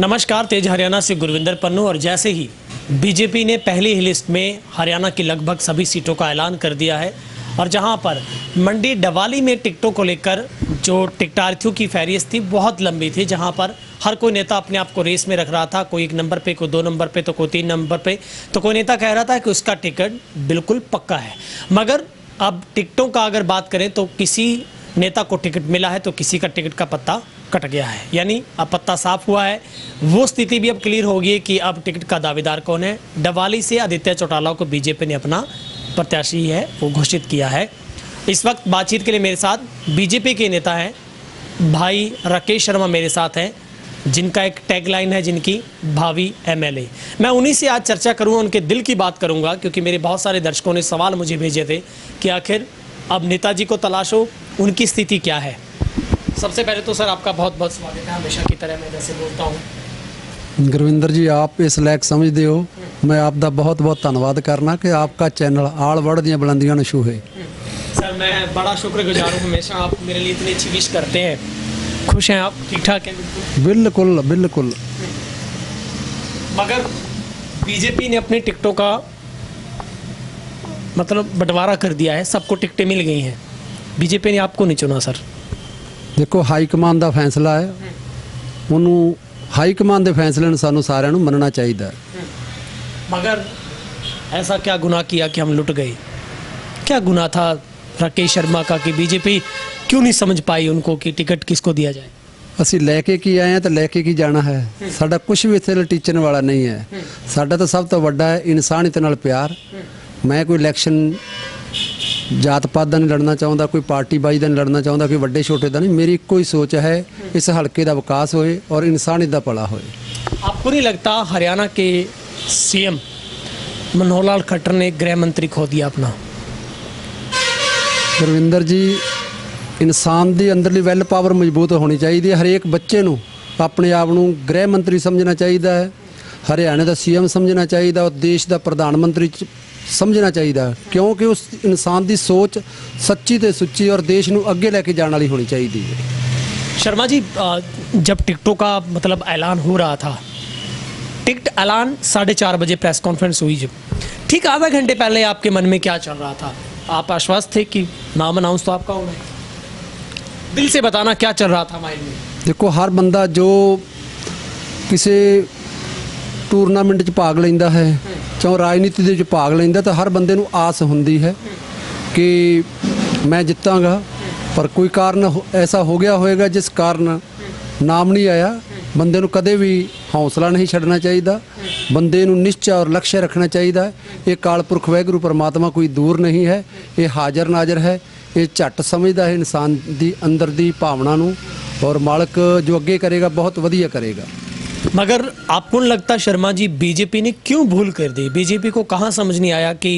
नमस्कार, तेज हरियाणा से गुरविंदर पन्नू और जैसे ही बीजेपी ने पहली ही लिस्ट में हरियाणा की लगभग सभी सीटों का ऐलान कर दिया है और जहाँ पर मंडी डवाली में टिकटों को लेकर जो टिकटार्थियों की फहरिस्त थी, बहुत लंबी थी, जहाँ पर हर कोई नेता अपने आप को रेस में रख रहा था, कोई एक नंबर पे, कोई दो नंबर पे तो कोई तीन नंबर पे तो कोई नेता कह रहा था कि उसका टिकट बिल्कुल पक्का है। मगर अब टिकटों का अगर बात करें तो किसी नेता को टिकट मिला है तो किसी का टिकट का पत्ता कट गया है। यानी अब पत्ता साफ़ हुआ है। वो स्थिति भी अब क्लियर होगी कि अब टिकट का दावेदार कौन है। डवाली से आदित्य चौटाला को बीजेपी ने अपना प्रत्याशी है, वो घोषित किया है। इस वक्त बातचीत के लिए मेरे साथ बीजेपी के नेता हैं। भाई राकेश शर्मा मेरे साथ हैं, जिनका एक टैगलाइन है जिनकी, भावी एमएलए मैं उन्हीं से आज चर्चा करूँगा उनके दिल की बात करूँगा, क्योंकि मेरे बहुत सारे दर्शकों ने सवाल मुझे भेजे थे कि आखिर अब नेताजी को तलाशो, उनकी स्थिति क्या है? सबसे पहले तो सर आपका बहुत बहुत स्वागत है। हमेशा की तरह मैं जैसे बोलता हूँ। गुरविंदर जी आप इस ਲਾਇਕ ਸਮਝਦੇ ਹੋ मैं आपका बहुत बहुत ਬਹੁਤ करना कि आपका चैनल ਚੈਨਲ ਆਲ ਵਰਡ ਦੀਆਂ ਬੁਲੰਦੀਆਂ ਨੂੰ ਛੂਹੇ सर मैं बड़ा शुक्रगुजार हूँ। हमेशा आप मेरे लिए इतनी अच्छी विश करते हैं। खुश हैं आप? ठीक ठाक हैं? बिल्कुल बिल्कुल। मगर बीजेपी ने अपने टिकटों का मतलब बंटवारा कर दिया है। सबको टिकटें मिल गई हैं। बीजेपी ने आपको नहीं चुना सर। ਦੇਖੋ ਹਾਈ ਕਮਾਂਡ ਦਾ ਫੈਸਲਾ ਹੈ ਉਹਨੂੰ ਹਾਈ ਕਮਾਂਡ ਦੇ ਫੈਸਲੇ ਨੂੰ ਸਾਨੂੰ ਸਾਰਿਆਂ ਨੂੰ ਮੰਨਣਾ ਚਾਹੀਦਾ ਹੈ मगर ऐसा क्या गुनाह किया कि हम लुट गए क्या गुनाह था राकेश शर्मा का कि बीजेपी क्यों नहीं समझ पाई उनको कि टिकट किसको दिया जाए ਅਸੀਂ ਲੈ ਕੇ ਕੀ ਆਏ ਆ ਤੇ ਲੈ ਕੇ ਕੀ ਜਾਣਾ ਹੈ ਸਾਡਾ ਕੁਝ ਵੀ ਇੱਥੇ ਟੀਚਣ ਵਾਲਾ ਨਹੀਂ ਹੈ ਸਾਡਾ ਤਾਂ ਸਭ ਤੋਂ ਵੱਡਾ ਹੈ ਇਨਸਾਨੀਅਤ ਨਾਲ ਪਿਆਰ ਮੈਂ ਕੋਈ ਇਲੈਕਸ਼ਨ ਜਾਤ ਪਾਤ ਦਾ ਨਹੀਂ ਲੜਨਾ ਚਾਹੁੰਦਾ ਕੋਈ ਪਾਰਟੀ ਬਾਈ ਦਾ ਨਹੀਂ ਲੜਨਾ ਚਾਹੁੰਦਾ ਕੋਈ ਵੱਡੇ ਛੋਟੇ ਦਾ ਨਹੀਂ ਮੇਰੀ ਇੱਕੋ ਹੀ ਸੋਚ ਹੈ ਇਸ ਹਲਕੇ ਦਾ ਵਿਕਾਸ ਹੋਏ ਔਰ ਇਨਸਾਨੀਅਤ ਦਾ ਭਲਾ ਹੋਏ आपको नहीं लगता हरियाणा के सीएम मनोहर लाल खट्टर ने गृह मंत्री खो दिया अपना ਗੁਰਵਿੰਦਰ ਜੀ ਇਨਸਾਨ ਦੀ ਅੰਦਰਲੀ ਵੈਲ ਪਾਵਰ ਮਜ਼ਬੂਤ ਹੋਣੀ ਚਾਹੀਦੀ ਹੈ ਹਰੇਕ ਬੱਚੇ ਨੂੰ ਆਪਣੇ ਆਪ ਨੂੰ ਗ੍ਰਹਿ ਮੰਤਰੀ ਸਮਝਣਾ ਚਾਹੀਦਾ ਹੈ ਹਰਿਆਣੇ ਦਾ ਸੀਐਮ ਸਮਝਣਾ ਚਾਹੀਦਾ ਔਰ ਦੇਸ਼ ਦਾ ਪ੍ਰਧਾਨ ਮੰਤਰੀ ਚ- ਸਮਝਣਾ ਚਾਹੀਦਾ ਹੈ, ਕਿਉਂਕਿ ਉਸ ਇਨਸਾਨ ਦੀ ਸੋਚ ਸੱਚੀ ਤੇ ਸੁੱਚੀ ਔਰ ਦੇਸ਼ ਨੂੰ ਅੱਗੇ ਲੈ ਕੇ ਜਾਣ ਵਾਲੀ ਹੋਣੀ ਚਾਹੀਦੀ ਹੈ शर्मा जी अ, जब टिकटों का मतलब ऐलान हो रहा था टिकट ऐलान साढ़े चार बजे प्रेस कॉन्फ्रेंस हुई जब ठीक आधा घंटे पहले आपके मन में क्या चल रहा था आप आश्वस्त थे कि नाम अनाउंस तो आपका होना है दिल से बताना क्या चल रहा था माइंड में ਦੇਖੋ ਹਰ ਬੰਦਾ ਜੋ ਕਿਸੇ ਟੂਰਨਾਮੈਂਟ 'ਚ ਭਾਗ ਲੈਂਦਾ ਹੈ ਚਾਹੇ ਰਾਜਨੀਤੀ ਦੇ ਵਿੱਚ ਭਾਗ ਲੈਂਦਾ ਤਾਂ ਹਰ ਬੰਦੇ ਨੂੰ ਆਸ ਹੁੰਦੀ ਹੈ ਕਿ ਮੈਂ ਜਿੱਤਾਂਗਾ, ਪਰ ਕੋਈ ਕਾਰਨ ਐਸਾ ਹੋ ਗਿਆ ਹੋਵੇਗਾ ਜਿਸ ਕਾਰਨ ਨਾਮ ਨਹੀਂ ਆਇਆ। ਬੰਦੇ ਨੂੰ ਕਦੇ ਵੀ ਹੌਸਲਾ ਨਹੀਂ ਛੱਡਣਾ ਚਾਹੀਦਾ। ਬੰਦੇ ਨੂੰ ਨਿਸ਼ਚੈ ਔਰ ਲਕਸ਼ ਰੱਖਣਾ ਚਾਹੀਦਾ। ਹੈ। ਇਹ ਕਾਲਪੁਰਖ ਵਾਹਿਗੁਰੂ ਪਰਮਾਤਮਾ ਕੋਈ ਦੂਰ ਨਹੀਂ ਹੈ। ਇਹ ਹਾਜ਼ਰ ਨਾਜ਼ਰ ਹੈ। ਇਹ ਝੱਟ ਸਮਝਦਾ ਹੈ ਇਨਸਾਨ ਦੀ ਅੰਦਰ ਦੀ ਭਾਵਨਾ ਨੂੰ ਔਰ ਮਾਲਕ ਜੋ ਅੱਗੇ ਕਰੇਗਾ ਬਹੁਤ ਵਧੀਆ ਕਰੇਗਾ। मगर आपको नहीं लगता शर्मा जी बीजेपी ने क्यों भूल कर दी बीजेपी को कहाँ समझ नहीं आया कि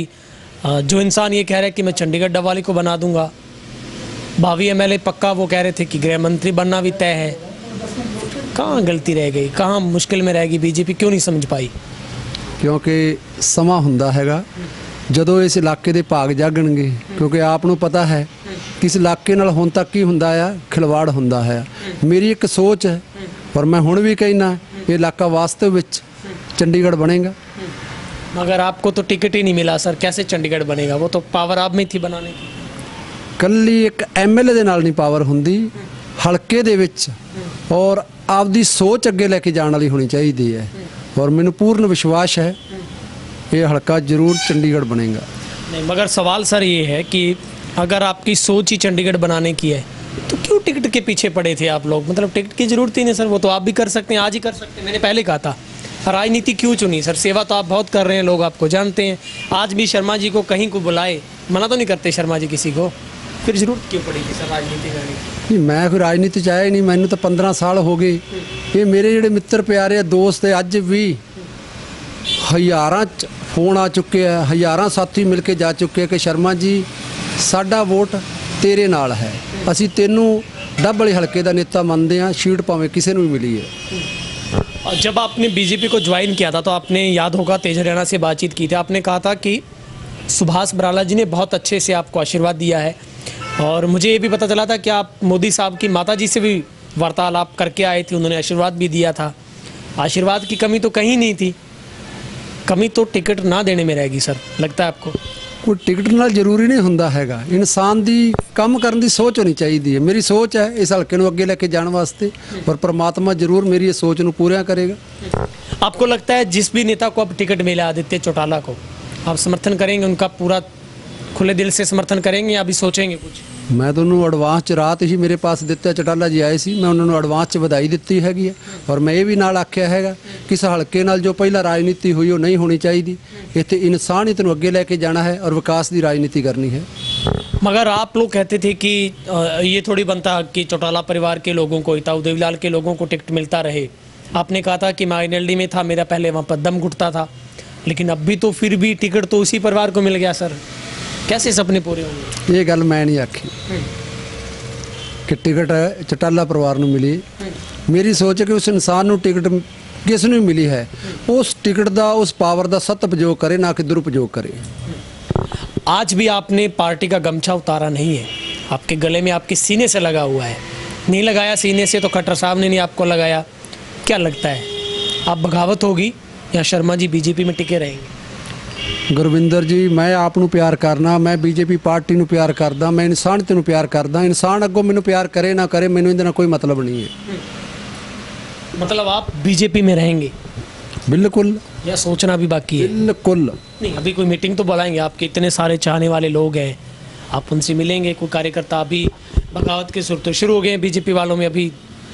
अ, जो इंसान ये कह रहा है कि मैं चंडीगढ़ डवाली को बना दूंगा भावी एमएलए पक्का वो कह रहे थे कि गृह मंत्री बनना भी तय है कहाँ गलती रह गई कहाँ मुश्किल में रहेगी बीजेपी क्यों नहीं समझ पाई ਕਿਉਂਕਿ ਸਮਾਂ ਹੁੰਦਾ ਹੈਗਾ ਜਦੋਂ ਇਸ ਇਲਾਕੇ ਦੇ ਭਾਗ ਜਾਗਣਗੇ ਕਿਉਂਕਿ ਆਪ ਨੂੰ ਪਤਾ ਹੈ ਕਿ ਇਸ ਇਲਾਕੇ ਨਾਲ ਹੁਣ ਤੱਕ ਕੀ ਹੁੰਦਾ ਆ ਖਿਲਵਾੜ ਹੁੰਦਾ ਹੈ ਮੇਰੀ ਇੱਕ ਸੋਚ ਹੈ ਪਰ ਮੈਂ ਹੁਣ ਵੀ ਕਹਿਣਾ ਇਹ ਇਲਾਕਾ ਵਾਸਤਵ ਵਿੱਚ ਚੰਡੀਗੜ੍ਹ ਬਣੇਗਾ मगर आपको तो टिकट ही नहीं मिला सर कैसे चंडीगढ़ बनेगा वो तो पावर आप में थी बनाने की ਕੱਲੀ ਇੱਕ ਐਮਐਲਏ ਦੇ ਨਾਲ ਨਹੀਂ ਪਾਵਰ ਹੁੰਦੀ ਹਲਕੇ ਦੇ ਵਿੱਚ ਔਰ ਆਪਦੀ ਸੋਚ ਅੱਗੇ ਲੈ ਕੇ ਜਾਣ ਵਾਲੀ ਹੋਣੀ ਚਾਹੀਦੀ ਹੈ ਔਰ ਮੈਨੂੰ ਪੂਰਨ ਵਿਸ਼ਵਾਸ ਹੈ ਇਹ ਹਲਕਾ ਜ਼ਰੂਰ ਚੰਡੀਗੜ੍ਹ ਬਣੇਗਾ नहीं मगर सवाल सर ये है कि अगर आपकी सोच ही चंडीगढ़ बनाने की है तो क्यों टिकट के पीछे पड़े थे आप लोग मतलब टिकट की जरूरत ही नहीं सर वो तो आप भी कर सकते हैं आज ही कर सकते हैं मैंने पहले कहा था राजनीति क्यों चुनी सर सेवा तो आप बहुत कर रहे हैं लोग आपको जानते हैं आज भी शर्मा जी को कहीं को बुलाए मना तो नहीं करते शर्मा जी किसी को फिर जरूरत क्यों पड़ेगी सर राजनीति करने की ਨਹੀਂ ਮੈਂ ਕੋਈ ਰਾਜਨੀਤੀ ਚ ਆਇਆ ਹੀ ਨਹੀਂ ਮੈਨੂੰ ਤਾਂ 15 ਸਾਲ ਹੋ ਗਏ ਇਹ ਮੇਰੇ ਜਿਹੜੇ ਮਿੱਤਰ ਪਿਆਰੇ ਆ ਦੋਸਤ ਹੈ ਅੱਜ ਵੀ ਹਜ਼ਾਰਾਂ ਚ ਫੋਨ ਆ ਚੁੱਕੇ ਆ ਹਜ਼ਾਰਾਂ ਸਾਥੀ ਮਿਲ ਕੇ ਜਾ ਚੁੱਕੇ ਆ ਕਿ ਸ਼ਰਮਾ ਜੀ ਸਾਡਾ ਵੋਟ ਤੇਰੇ ਨਾਲ ਹੈ ਅਸੀਂ ਤੈਨੂੰ ਡੱਬਲੇ ਹਲਕੇ ਦਾ ਨੇਤਾ ਮੰਨਦੇ ਆ ਸ਼ੀਟ ਭਾਵੇਂ ਕਿਸੇ ਨੂੰ ਵੀ ਮਿਲੀ ਹੈ और जब आपने बीजेपी को ज्वाइन किया था तो आपने याद होगा तेज हरियाणा से बातचीत की थी आपने कहा था कि सुभाष बराला जी ने बहुत अच्छे से आपको आशीर्वाद दिया है और मुझे ये भी पता चला था कि आप मोदी साहब की माता जी से भी वार्तालाप करके आए थे उन्होंने आशीर्वाद भी दिया था आशीर्वाद की कमी तो कहीं नहीं थी कमी तो टिकट ना देने में रहेगी सर लगता है आपको ਕੋਈ ਟਿਕਟ ਨਾਲ ਜ਼ਰੂਰੀ ਨਹੀਂ ਹੁੰਦਾ ਹੈਗਾ ਇਨਸਾਨ ਦੀ ਕੰਮ ਕਰਨ ਦੀ ਸੋਚ ਹੋਣੀ ਚਾਹੀਦੀ ਹੈ ਮੇਰੀ ਸੋਚ ਹੈ ਇਸ ਹਲਕੇ ਨੂੰ ਅੱਗੇ ਲੈ ਕੇ ਜਾਣ ਵਾਸਤੇ ਔਰ ਪ੍ਰਮਾਤਮਾ ਜ਼ਰੂਰ ਮੇਰੀ ਇਹ ਸੋਚ ਨੂੰ ਪੂਰਾ ਕਰੇਗਾ आपको लगता है जिस भी नेता को अब टिकट मिला आदित्य चौटाला को आप समर्थन करेंगे उनका पूरा खुले दिल से समर्थन करेंगे या अभी सोचेंगे कुछ ਮੈਂ ਤੁਹਾਨੂੰ ਐਡਵਾਂਸ ਚ ਰਾਤ ਹੀ ਮੇਰੇ ਪਾਸ ਦਿੱਤਾ ਚਟਾਲਾ ਜੀ ਆਏ ਸੀ ਮੈਂ ਉਹਨਾਂ ਨੂੰ ਐਡਵਾਂਸ ਚ ਵਧਾਈ ਦਿੱਤੀ ਹੈਗੀ ਹੈ ਔਰ ਮੈਂ ਇਹ ਵੀ ਨਾਲ ਆਖਿਆ ਹੈਗਾ ਕਿ ਇਸ ਹਲਕੇ ਨਾਲ ਜੋ ਪਹਿਲਾਂ ਰਾਜਨੀਤੀ ਹੋਈ ਉਹ ਨਹੀਂ ਹੋਣੀ ਚਾਹੀਦੀ ਇੱਥੇ ਇਨਸਾਨੀਅਤ ਨੂੰ ਅੱਗੇ ਲੈ ਕੇ ਜਾਣਾ ਹੈ ਔਰ ਵਿਕਾਸ ਦੀ ਰਾਜਨੀਤੀ ਕਰਨੀ ਹੈ मगर आप लोग कहते थे कि अ, ये थोड़ी बनता कि चौटाला परिवार के लोगों को इताऊ देवीलाल के लोगों को टिकट मिलता रहे आपने कहा था कि मैं आईएनएलडी में था मेरा पहले वहाँ पर दम घुटता था लेकिन अब भी तो फिर भी टिकट तो उसी परिवार को मिल गया सर कैसे सपने पूरे होंगे ਇਹ ਗੱਲ ਮੈਂ ਨਹੀਂ ਆਖੀ ਕਿ ਟਿਕਟ ਚਟਾਲਾ ਪਰਿਵਾਰ ਨੂੰ ਮਿਲੀ ਮੇਰੀ ਸੋਚ ਹੈ ਕਿ ਉਸ ਇਨਸਾਨ ਨੂੰ ਟਿਕਟ ਕਿਸ ਨੂੰ ਮਿਲੀ ਹੈ ਉਸ ਟਿਕਟ ਦਾ ਉਸ ਪਾਵਰ ਦਾ ਸਤ ਉਪਯੋਗ ਕਰੇ ਨਾ ਕਿ ਦੁਰਉਪਯੋਗ ਕਰੇ आज भी आपने पार्टी का गमछा उतारा नहीं है आपके गले में आपके सीने से लगा हुआ है नहीं लगाया सीने से तो खट्टर साहब ने नहीं आपको लगाया क्या लगता है आप बगावत होगी या शर्मा जी बीजेपी में टिके रहेंगे ਗੁਰਵਿੰਦਰ ਜੀ ਮੈਂ ਆਪ प्यार करना मैं बीजेपी पार्टी ਪਾਰਟੀ प्यार करदा मैं ਮੈਂ ਇਨਸਾਨੀਅਤ ਨੂੰ ਪਿਆਰ ਕਰਦਾ। ਇਨਸਾਨ ਅੱਗੋਂ ਮੈਨੂੰ ਪਿਆਰ करे ਨਾ ਕਰੇ ਮੈਨੂੰ ਇਹਦੇ ਨਾਲ ਕੋਈ ਮਤਲਬ ਨਹੀਂ ਹੈ। मतलब आप बीजेपी में रहेंगे बिल्कुल या सोचना भी बाकी है बिल्कुल नहीं अभी कोई मीटिंग तो बुलाएँगे आपके इतने सारे चाहने वाले लोग हैं। आप उनसे मिलेंगे कोई कार्यकर्ता अभी बगावत के सुर तो शुरू हो गए बीजेपी वालों में अभी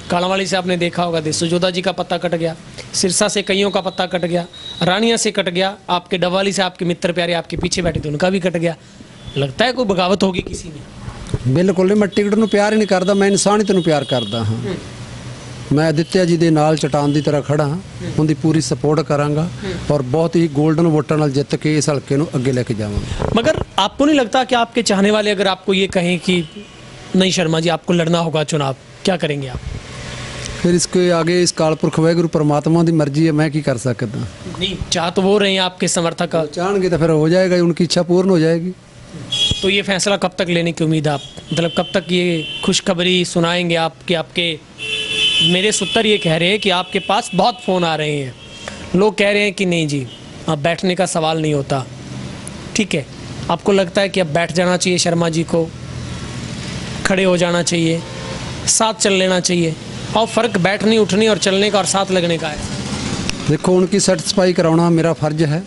कालावाड़ी से आपने देखा होगा देसुजोधा जी का पत्ता कट गया सिरसा से कईयों का पत्ता कट गया रानिया से कट गया आपके डबवाली से आपके मित्र प्यारे आपके पीछे बैठे थे उनका भी कट गया लगता है कोई बगावत होगी किसी ने बिल्कुल नहीं मैं टिकट ਨੂੰ ਪਿਆਰ ਹੀ ਨਹੀਂ ਕਰਦਾ ਮੈਂ ਇਨਸਾਨੀਅਤ ਨੂੰ ਪਿਆਰ ਕਰਦਾ ਹਾਂ ਮੈਂ ਅਦਿੱਤਿਆ ਜੀ ਦੇ ਨਾਲ ਚਟਾਨ ਦੀ ਤਰ੍ਹਾਂ ਖੜਾ ਉਹਦੀ ਪੂਰੀ ਸਪੋਰਟ ਕਰਾਂਗਾ ਔਰ ਬਹੁਤ ਹੀ 골ਡਨ ਵੋਟਾਂ ਨਾਲ ਜਿੱਤ ਕੇ ਇਸ ਹਲਕੇ ਨੂੰ ਅੱਗੇ ਲੈ ਕੇ ਜਾਵਾਂਗਾ ਮਗਰ ਆਪਕੋ ਨਹੀਂ ਲੱਗਦਾ ਕਿ ਆਪਕੇ ਚਾਹਨੇ ਵਾਲੇ ਅਗਰ ਆਪਕੋ ਇਹ ਕਹੇ ਕਿ ਨਹੀਂ ਸ਼ਰਮਾ ਜੀ ਆਪਕੋ ਲੜਨਾ ਹੋਗਾ ਚੁਣਾਵ क्या करेंगे आप फिर इसके आगे इस काल पुरख वाहगुरु परमात्मा की मर्ज़ी है मैं की कर सकता। नहीं चाह तो वो रहे हैं आपके समर्थक। चाहेंगे तो फिर हो जाएगा उनकी इच्छा पूर्ण हो जाएगी। तो ये फैसला कब तक लेने की उम्मीद आप? मतलब कब तक ये खुशखबरी सुनाएँगे आप कि आपके मेरे सूत्र ये कह रहे हैं कि आपके पास बहुत फ़ोन आ रहे हैं। लोग कह रहे हैं कि नहीं जी अब बैठने का सवाल नहीं होता। ठीक है आपको लगता है कि अब बैठ जाना चाहिए शर्मा जी को खड़े हो जाना चाहिए साथ चल लेना चाहिए। और फ़र्क बैठने उठने और चलने का और साथ लगने का है देखो उनकी सेटिस्फाई कराना मेरा फर्ज है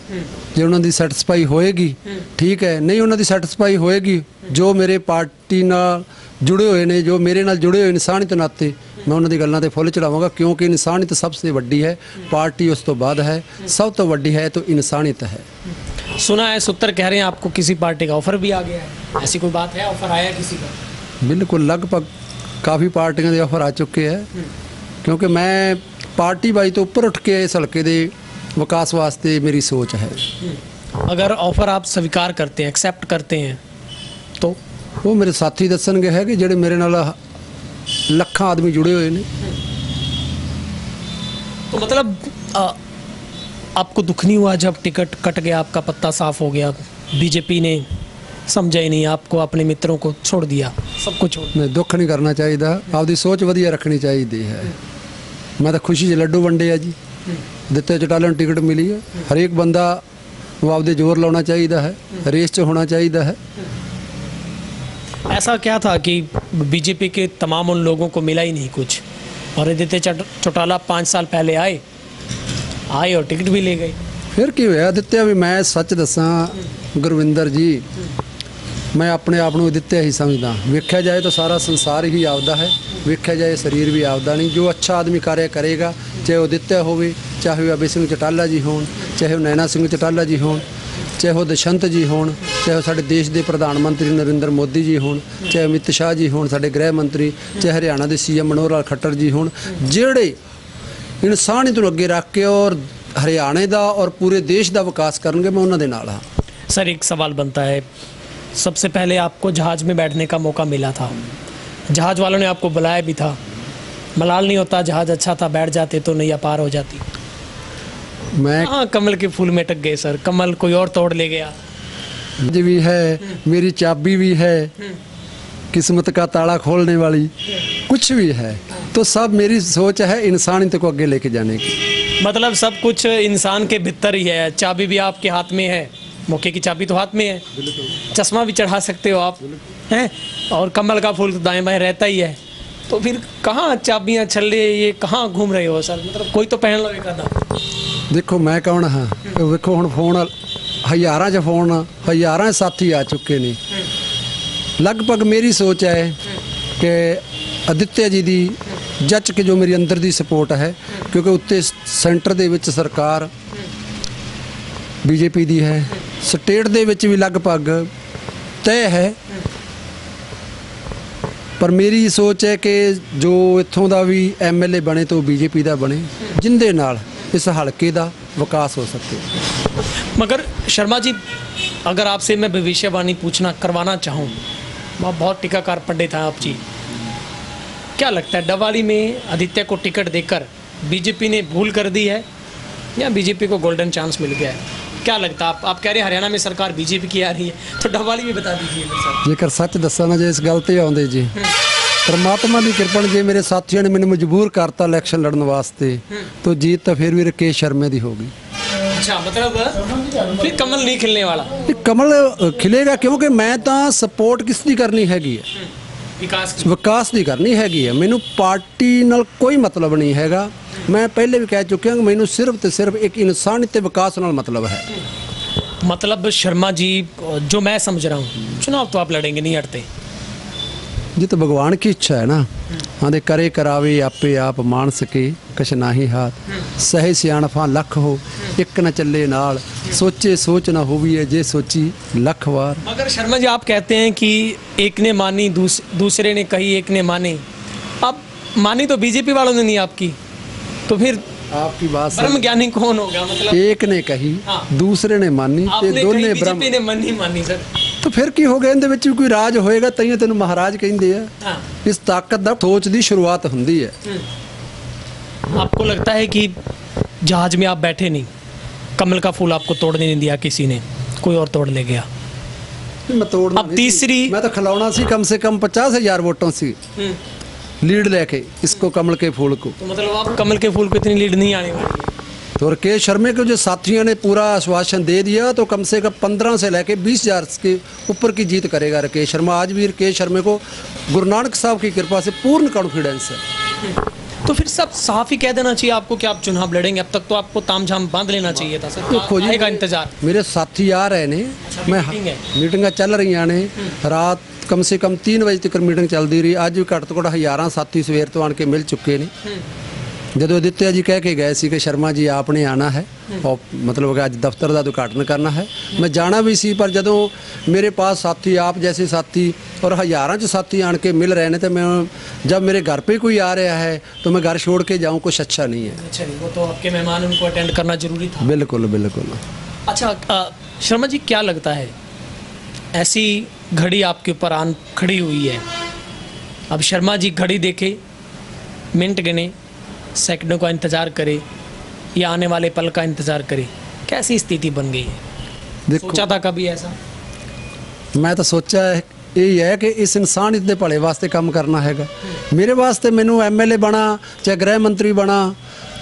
ਜੇ ਉਹਨਾਂ ਦੀ ਸੈਟੀਸਫਾਈ ਹੋਏਗੀ ਠੀਕ ਹੈ। ਨਹੀਂ ਉਹਨਾਂ ਦੀ ਸੈਟੀਸਫਾਈ ਹੋਏਗੀ ਜੋ ਮੇਰੇ ਪਾਰਟੀ ਨਾਲ ਜੁੜੇ ਹੋਏ ਨੇ ਜੋ ਮੇਰੇ ਨਾਲ ਜੁੜੇ ਹੋਏ ਇਨਸਾਨੀਅਤ ਨਾਤੇ ਮੈਂ ਉਹਨਾਂ ਦੀ ਗੱਲਾਂ ਤੇ ਫੁੱਲ ਚੜਾਵਾਂਗਾ ਕਿਉਂਕਿ ਇਨਸਾਨੀਅਤ ਸਭ ਤੋਂ ਵੱਡੀ ਹੈ। ਪਾਰਟੀ ਉਸ ਤੋਂ ਬਾਅਦ ਹੈ। ਸਭ ਤੋਂ ਵੱਡੀ ਹੈ ਤਾਂ ਇਨਸਾਨੀਅਤ ਹੈ। ਸੁਣਾ है सुतर कह रहे हैं आपको किसी पार्टी का ऑफर भी आ गया है ऐसी कोई बात है ऑफर आया किसी ਬਿਲਕੁਲ ਲਗਭਗ ਕਾਫੀ ਪਾਰਟੀਆਂ ਦੇ ਆਫਰ ਆ ਚੁੱਕੇ ਹੈ ਕਿਉਂਕਿ ਮੈਂ ਪਾਰਟੀ ਬਾਈ ਤੋਂ ਉੱਪਰ ਉੱਠ ਕੇ ਇਸ ਹਲਕੇ ਦੇ ਵਿਕਾਸ ਵਾਸਤੇ ਮੇਰੀ ਸੋਚ ਹੈ अगर ऑफर आप स्वीकार करते हैं एक्सेप्ट करते हैं तो ਉਹ ਮੇਰੇ ਸਾਥੀ ਦੱਸਣਗੇ ਹੈ ਕਿ ਜਿਹੜੇ ਮੇਰੇ ਨਾਲ ਲੱਖਾਂ ਆਦਮੀ ਜੁੜੇ ਹੋਏ ਨੇ तो मतलब अ, आपको दुख नहीं हुआ जब टिकट कट गया आपका पत्ता साफ हो गया बीजेपी ने समझा ही नहीं आपको अपने मित्रों को छोड़ दिया सबको छोड़ ਨਹੀਂ ਦੁੱਖ ਨਹੀਂ ਕਰਨਾ ਚਾਹੀਦਾ ਆਪਦੀ ਸੋਚ ਵਧੀਆ ਰੱਖਣੀ ਚਾਹੀਦੀ ਹੈ ਮੈਂ ਤਾਂ ਖੁਸ਼ੀ 'ਚ ਲੱਡੂ ਵੰਡੇ ਆ ਜੀ ਦਿੱਤੇ ਚਟਾਲੇ ਨੂੰ ਟਿਕਟ ਮਿਲੀ ਹੈ ਹਰੇਕ ਬੰਦਾ ਉਹ ਆਪਦੇ ਜ਼ੋਰ ਲਾਉਣਾ ਚਾਹੀਦਾ ਹੈ ਰੇਸ 'ਚ ਹੋਣਾ ਚਾਹੀਦਾ ਹੈ ऐसा क्या था कि बीजेपी के तमाम उन लोगों को मिला ही नहीं कुछ और आदित्य चट- चौटाला पाँच साल पहले आए आए और टिकट भी ले गए ਫਿਰ ਕੀ ਹੋਇਆ ਦਿੱਤਿਆ ਵੀ ਮੈਂ ਸੱਚ ਦੱਸਾਂ ਗੁਰਵਿੰਦਰ ਜੀ ਮੈਂ ਆਪਣੇ ਆਪ ਨੂੰ ਅਦਿੱਤਿਆ ਹੀ ਸਮਝਦਾ ਵੇਖਿਆ ਜਾਏ ਤਾਂ ਸਾਰਾ ਸੰਸਾਰ ਹੀ ਆਪਦਾ ਹੈ। ਵੇਖਿਆ ਜਾਏ ਸਰੀਰ ਵੀ ਆਪਦਾ ਨਹੀਂ। ਜੋ ਅੱਛਾ ਆਦਮੀ ਕਾਰਿਆ ਕਰੇਗਾ, ਚਾਹੇ ਉਹ ਅਦਿੱਤਿਆ ਹੋਵੇ, ਚਾਹੇ ਉਹ ਅਬੇ ਸਿੰਘ ਚਟਾਲਾ ਜੀ ਹੋਣ, ਚਾਹੇ ਉਹ ਨੈਣਾ ਸਿੰਘ ਚਟਾਲਾ ਜੀ ਹੋਣ, ਚਾਹੇ ਉਹ ਦਸ਼ੰਤ ਜੀ ਹੋਣ, ਚਾਹੇ ਉਹ ਸਾਡੇ ਦੇਸ਼ ਦੇ ਪ੍ਰਧਾਨ ਮੰਤਰੀ ਨਰਿੰਦਰ ਮੋਦੀ ਜੀ ਹੋਣ, ਚਾਹੇ ਅਮਿਤ ਸ਼ਾਹ ਜੀ ਹੋਣ, ਸਾਡੇ ਗ੍ਰਹਿ ਮੰਤਰੀ, ਚਾਹੇ ਹਰਿਆਣਾ ਦੇ ਸੀਐਮ ਮਨੋਹਰ ਲਾਲ ਖੱਟਰ ਜੀ ਹੋਣ, ਜਿਹੜੇ ਇਨਸਾਨੀਅਤ ਨੂੰ ਅੱਗੇ ਰੱਖ ਕੇ ਔਰ ਹਰਿਆਣੇ ਦਾ ਔਰ ਪੂਰੇ ਦੇਸ਼ ਦਾ ਵਿਕਾਸ ਕਰਨਗੇ, ਮੈਂ ਉਹਨਾਂ ਦੇ ਨਾਲ ਹਾਂ। ਸਰ, ਇੱਕ ਸਵਾਲ ਬਣਦਾ ਹੈ। सबसे पहले आपको जहाज़ में बैठने का मौका मिला था। जहाज़ वालों ने आपको बुलाया भी था। मलाल नहीं होता जहाज़ अच्छा था बैठ जाते तो नैया पार हो जाती। मैं हाँ कमल के फूल में टक गए सर। कमल कोई और तोड़ ले गया। भी है मेरी चाबी भी है किस्मत का ताला खोलने वाली। कुछ भी है। तो सब मेरी सोच है इंसानियत को आगे लेके जाने की। मतलब सब कुछ इंसान के भीतर ही है। चाबी भी आपके हाथ में है। मौके की चाबी तो हाथ में है चश्मा भी चढ़ा सकते हो आप हैं और कमल का फूल तो दाएं बाएं रहता ही है तो फिर कहाँ चाबियाँ छल्ले ये कहाँ घूम रहे हो सर मतलब कोई तो पहन लो एक आधा ਦੇਖੋ ਮੈਂ ਕੌਣ ਹਾਂ ਇਹ ਵੇਖੋ ਹੁਣ ਫੋਨ ਹਜ਼ਾਰਾਂ 'ਚ ਫੋਨ ਹਜ਼ਾਰਾਂ 'ਚ ਸਾਥੀ ਆ ਚੁੱਕੇ ਨੇ ਲਗਭਗ ਮੇਰੀ ਸੋਚ ਹੈ ਕਿ ਅਦਿੱਤਿਆ ਜੀ ਦੀ ਜੱਜ ਕੇ ਜੋ ਮੇਰੀ ਅੰਦਰ ਦੀ ਸਪੋਰਟ ਹੈ ਕਿਉਂਕਿ ਉੱਤੇ ਸੈਂਟਰ ਦੇ ਵਿੱਚ ਸਰਕਾਰ ਬੀਜੇਪੀ ਦੀ ਹੈ ਸਟੇਟ ਦੇ ਵਿੱਚ ਵੀ ਲਗਭਗ ਤੈਅ ਹੈ ਪਰ ਮੇਰੀ ਸੋਚ ਹੈ ਕਿ ਜੋ ਇੱਥੋਂ ਦਾ ਵੀ ਐਮਐਲਏ ਬਣੇ ਤਾਂ ਬੀਜੇਪੀ ਦਾ ਬਣੇ ਜਿੰਦੇ ਨਾਲ ਇਸ ਹਲਕੇ ਦਾ ਵਿਕਾਸ ਹੋ ਸਕੇ मगर शर्मा जी अगर आपसे मैं भविष्यवाणी पूछना करवाना चाहूँ वहाँ बहुत टीकाकार पंडित हैं आप जी क्या लगता है डवाली में आदित्य को टिकट देकर बीजेपी ने भूल कर दी है या बीजेपी को गोल्डन चांस मिल गया है क्या लगता है आप आप कह रहे हैं हरियाणा में सरकार बीजेपी की आ रही है तो डवाली भी बता दीजिए मेरे साथ ਜੇਕਰ ਸੱਚ ਦੱਸਾਂ ਨਾ ਜੇ ਇਸ ਗੱਲ ਤੇ ਆਉਂਦੇ ਜੀ ਪਰਮਾਤਮਾ ਦੀ ਕਿਰਪਾ ਨਾਲ ਜੇ ਮੇਰੇ ਸਾਥੀਆਂ ਨੇ ਮੈਨੂੰ ਮਜਬੂਰ ਕਰਤਾ ਇਲੈਕਸ਼ਨ ਲੜਨ ਵਾਸਤੇ ਤਾਂ ਜੀਤ ਤਾਂ ਫਿਰ ਵੀ ਰਕੇਸ਼ ਸ਼ਰਮੇ ਦੀ ਹੋਗੀ अच्छा मतलब फिर कमल नहीं खिलने वाला ਇਹ ਕਮਲ ਅ, ਖਿਲੇਗਾ ਕਿਉਂਕਿ ਮੈਂ ਤਾਂ ਸਪੋਰਟ ਕਿਸ ਦੀ ਕਰਨੀ ਹੈਗੀ ਹੈ विकास की ਵਿਕਾਸ ਦੀ ਕਰਨੀ ਹੈਗੀ ਹੈ ਮੈਨੂੰ ਪਾਰਟੀ ਨਾਲ ਕੋਈ ਮਤਲਬ ਨਹੀਂ ਹੈਗਾ ਮੈਂ ਪਹਿਲੇ ਵੀ ਕਹਿ ਚੁੱਕਿਆ ਕਿ ਮੈਨੂੰ ਸਿਰਫ ਤੇ ਸਿਰਫ ਇੱਕ ਇਨਸਾਨੀ ਤੇ ਵਿਕਾਸ ਨਾਲ ਮਤਲਬ ਹੈ मतलब शर्मा जी जो मैं समझ रहा हूँ चुनाव तो आप लड़ेंगे नहीं हटते ਜੇ ਤਾਂ ਭਗਵਾਨ ਕੀ ਇੱਛਾ ਹੈ ਨਾ ਆਂਦੇ ਕਰੇ ਕਰਾਵੇ ਆਪੇ ਆਪ ਮਾਨ ਸਕੇ ਕਛ ਨਾਹੀ ਹਾਥ ਸਹਿ ਸਿਆਣਫਾਂ ਲੱਖ ਹੋ ਇੱਕ ਨਾ ਚੱਲੇ ਨਾਲ ਸੋਚੇ ਸੋਚ ਨਾ ਹੋਵੀਏ ਜੇ ਸੋਚੀ ਲੱਖ ਵਾਰ मगर शर्मा जी आप कहते हैं कि एक ने मानी दूस, दूसरे ने कही एक ने मानी अब मानी तो बीजेपी वालों ने नहीं आपकी तो फिर ਆਪਕੀ ਬਾਤ ब्रह्म ज्ञानी कौन होगा मतलब ਇੱਕ ਨੇ ਕਹੀ ਹਾਂ। ਦੂਸਰੇ ਨੇ ਮੰਨੀ ਤੇ आपने ਦੋਨੇ कही ਬ੍ਰਹਮ बीजेपी ने मन नहीं मानी सर ਤਾਂ ਫਿਰ ਕੀ ਹੋ ਗਿਆ ਇਹਦੇ ਵਿੱਚ ਵੀ ਕੋਈ ਰਾਜ ਹੋਏਗਾ ਤਈਆਂ ਤੈਨੂੰ ਮਹਾਰਾਜ ਕਹਿੰਦੇ ਆ हाँ ਇਸ ਤਾਕਤ ਦਾ ਸੋਚ ਦੀ ਸ਼ੁਰੂਆਤ ਹੁੰਦੀ ਹੈ आपको लगता है कि जहाज में आप बैठे नहीं कमल का फूल आपको तोड़ने नहीं दिया किसी ने कोई और तोड़ ले गया ਮੈਂ ਤੋੜਨਾ अब ਨਹੀਂ ਸੀ। तीसरी- ਮੈਂ ਤਾਂ ਖਿਲਾਉਣਾ ਸੀ ਕਮ ਸੇ ਕਮ 50000 ਵੋਟੋਂ ਸੀ लीड लेके इसको कमल के फूल को। तो मतलब आप कमल के फूल को इतनी लीड नहीं आने वाली तो राकेश शर्मा को जो साथियों ने पूरा आश्वासन दे दिया तो कम से कम पंद्रह से लेके बीस हज़ार के ऊपर की जीत करेगा राकेश शर्मा। आज भी राकेश शर्मा को गुरु नानक साहब की कृपा से पूर्ण कॉन्फिडेंस है। हम्म। तो फिर सब साफ़ ही कह देना चाहिए आपको कि आप चुनाव लड़ेंगे। अब तक तो आपको ताम झाम बाँध लेना चाहिए था सर। तो आएगा इंतज़ार। मेरे साथी आ रहे हैं। अच्छा, मैं मीटिंग चल रही है हम्म। रात ਕਮ ਸੇ ਕਮ 3 ਵਜੇ ਤੱਕ ਮੀਟਿੰਗ ਚੱਲਦੀ ਰਹੀ ਅੱਜ ਵੀ ਘੱਟ ਤੋਂ ਘੱਟ ਹਜ਼ਾਰਾਂ ਸਾਥੀ ਸਵੇਰ ਤੋਂ ਆਣ ਕੇ ਮਿਲ ਚੁੱਕੇ ਨੇ ਜਦੋਂ ਦਿੱਤਿਆ ਜੀ ਕਹਿ ਕੇ ਗਏ ਸੀ ਕਿ ਸ਼ਰਮਾ ਜੀ ਆਪਨੇ ਆਣਾ ਹੈ ਔਰ ਮਤਲਬ ਕਿ ਅੱਜ ਦਫ਼ਤਰ ਦਾ ਉਦਘਾਟਨ ਕਰਨਾ ਹੈ ਮੈਂ ਜਾਣਾ ਵੀ ਸੀ ਪਰ ਜਦੋਂ ਮੇਰੇ ਪਾਸ ਸਾਥੀ ਆਪ ਜੈਸੇ ਸਾਥੀ और हजारों ਚ ਸਾਥੀ ਆਣ ਕੇ ਮਿਲ ਰਹੇ ਨੇ ਤੇ ਮੈਂ जब मेरे घर पे कोई आ रहा है तो मैं घर छोड़ के जाऊं कुछ अच्छा नहीं है अच्छा नहीं वो तो आपके मेहमान उनको अटेंड करना जरूरी था बिल्कुल बिल्कुल अच्छा अ, शर्मा जी क्या लगता है ऐसी घड़ी आपके ऊपर आन खड़ी हुई है अब शर्मा जी घड़ी देखे मिनट गिने सेकंडों का इंतज़ार करे या आने वाले पल का इंतज़ार करे कैसी स्थिति बन गई है देखो सोचा था कभी ऐसा ਮੈਂ ਤਾਂ ਸੋਚਿਆ ਹੈ ਇਹ ਹੈ ਕਿ ਇਸ ਇਨਸਾਨ ਦੇ ਭਲੇ ਵਾਸਤੇ ਕੰਮ ਕਰਨਾ ਹੈਗਾ ਮੇਰੇ ਵਾਸਤੇ ਮੈਨੂੰ ਐਮਐਲਏ ਬਣਾ ਚਾਹੇ ਗ੍ਰਹਿ ਮੰਤਰੀ ਬਣਾ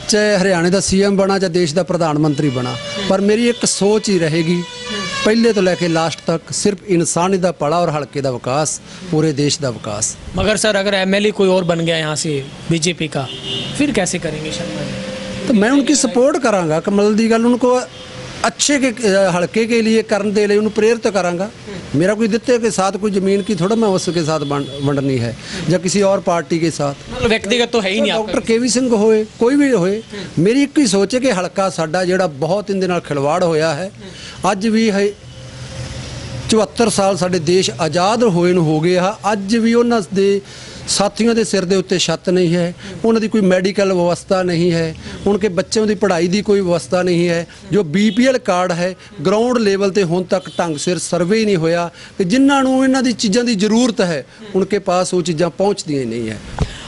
ਚਾਹੇ ਹਰਿਆਣੇ ਦਾ ਸੀਐਮ ਬਣਾ ਜਾਂ ਦੇਸ਼ ਦਾ ਪ੍ਰਧਾਨ ਮੰਤਰੀ ਬਣਾ ਪਰ ਮੇਰੀ ਇੱਕ ਸੋਚ ਹੀ ਰਹੇਗੀ ਪਹਿਲੇ ਤੋਂ ਲੈ ਕੇ ਲਾਸਟ ਤੱਕ ਸਿਰਫ ਇਨਸਾਨੀ ਦਾ ਭਲਾ ਔਰ ਹਲਕੇ ਦਾ ਵਿਕਾਸ ਪੂਰੇ ਦੇਸ਼ ਦਾ ਵਿਕਾਸ मगर सर अगर एमएलए कोई और बन गया यहाँ से बीजेपी का फिर कैसे करेंगे शर्मा जी तो मैं उनकी सपोर्ट करांगा कमल दी गल उनको अच्छे के अ, हल्के के लिए करने के लिए उन्हें प्रेरित करांगा मेरा कोई दित्ते के साथ कोई जमीन की थोड़ा मैं उसके साथ बंड- वंडनी है या किसी और पार्टी के साथ मतलब व्यक्तिगत तो है ही नहीं आपका ਡਾਕਟਰ ਕੇਵੀ ਸਿੰਘ ਹੋਏ ਕੋਈ ਵੀ ਹੋਏ ਮੇਰੀ ਇੱਕ ਹੀ ਸੋਚ ਹੈ ਕਿ ਹਲਕਾ ਸਾਡਾ ਜਿਹੜਾ ਬਹੁਤ ਇਹਦੇ ਨਾਲ ਖਿਲਵਾੜ ਹੋਇਆ ਹੈ ਅੱਜ ਵੀ ਹੈ 74 ਸਾਲ ਸਾਡੇ ਦੇਸ਼ ਆਜ਼ਾਦ ਹੋਏ ਨੂੰ ਹੋ ਗਏ ਆ ਅੱਜ ਵੀ ਉਹਨਾਂ ਦੇ ਸਾਥੀਆਂ ਦੇ ਸਿਰ ਦੇ ਉੱਤੇ ਛੱਤ ਨਹੀਂ ਹੈ ਉਹਨਾਂ ਦੀ ਕੋਈ ਮੈਡੀਕਲ ਵਿਵਸਥਾ ਨਹੀਂ ਹੈ ਉਹਨਾਂ ਕੇ ਬੱਚਿਆਂ ਦੀ ਪੜ੍ਹਾਈ ਦੀ ਕੋਈ ਵਿਵਸਥਾ ਨਹੀਂ ਹੈ ਜੋ ਬੀਪੀਐਲ ਕਾਰਡ ਹੈ ਗਰਾਊਂਡ ਲੈਵਲ ਤੇ ਹੁਣ ਤੱਕ ਢੰਗ ਸਿਰ ਸਰਵੇ ਹੀ ਨਹੀਂ ਹੋਇਆ ਕਿ ਜਿਨ੍ਹਾਂ ਨੂੰ ਇਹਨਾਂ ਦੀ ਚੀਜ਼ਾਂ ਦੀ ਜ਼ਰੂਰਤ ਹੈ ਉਹਨਾਂ ਕੇ ਪਾਸ ਉਹ ਚੀਜ਼ਾਂ ਪਹੁੰਚਦੀਆਂ ਹੀ ਨਹੀਂ ਹੈ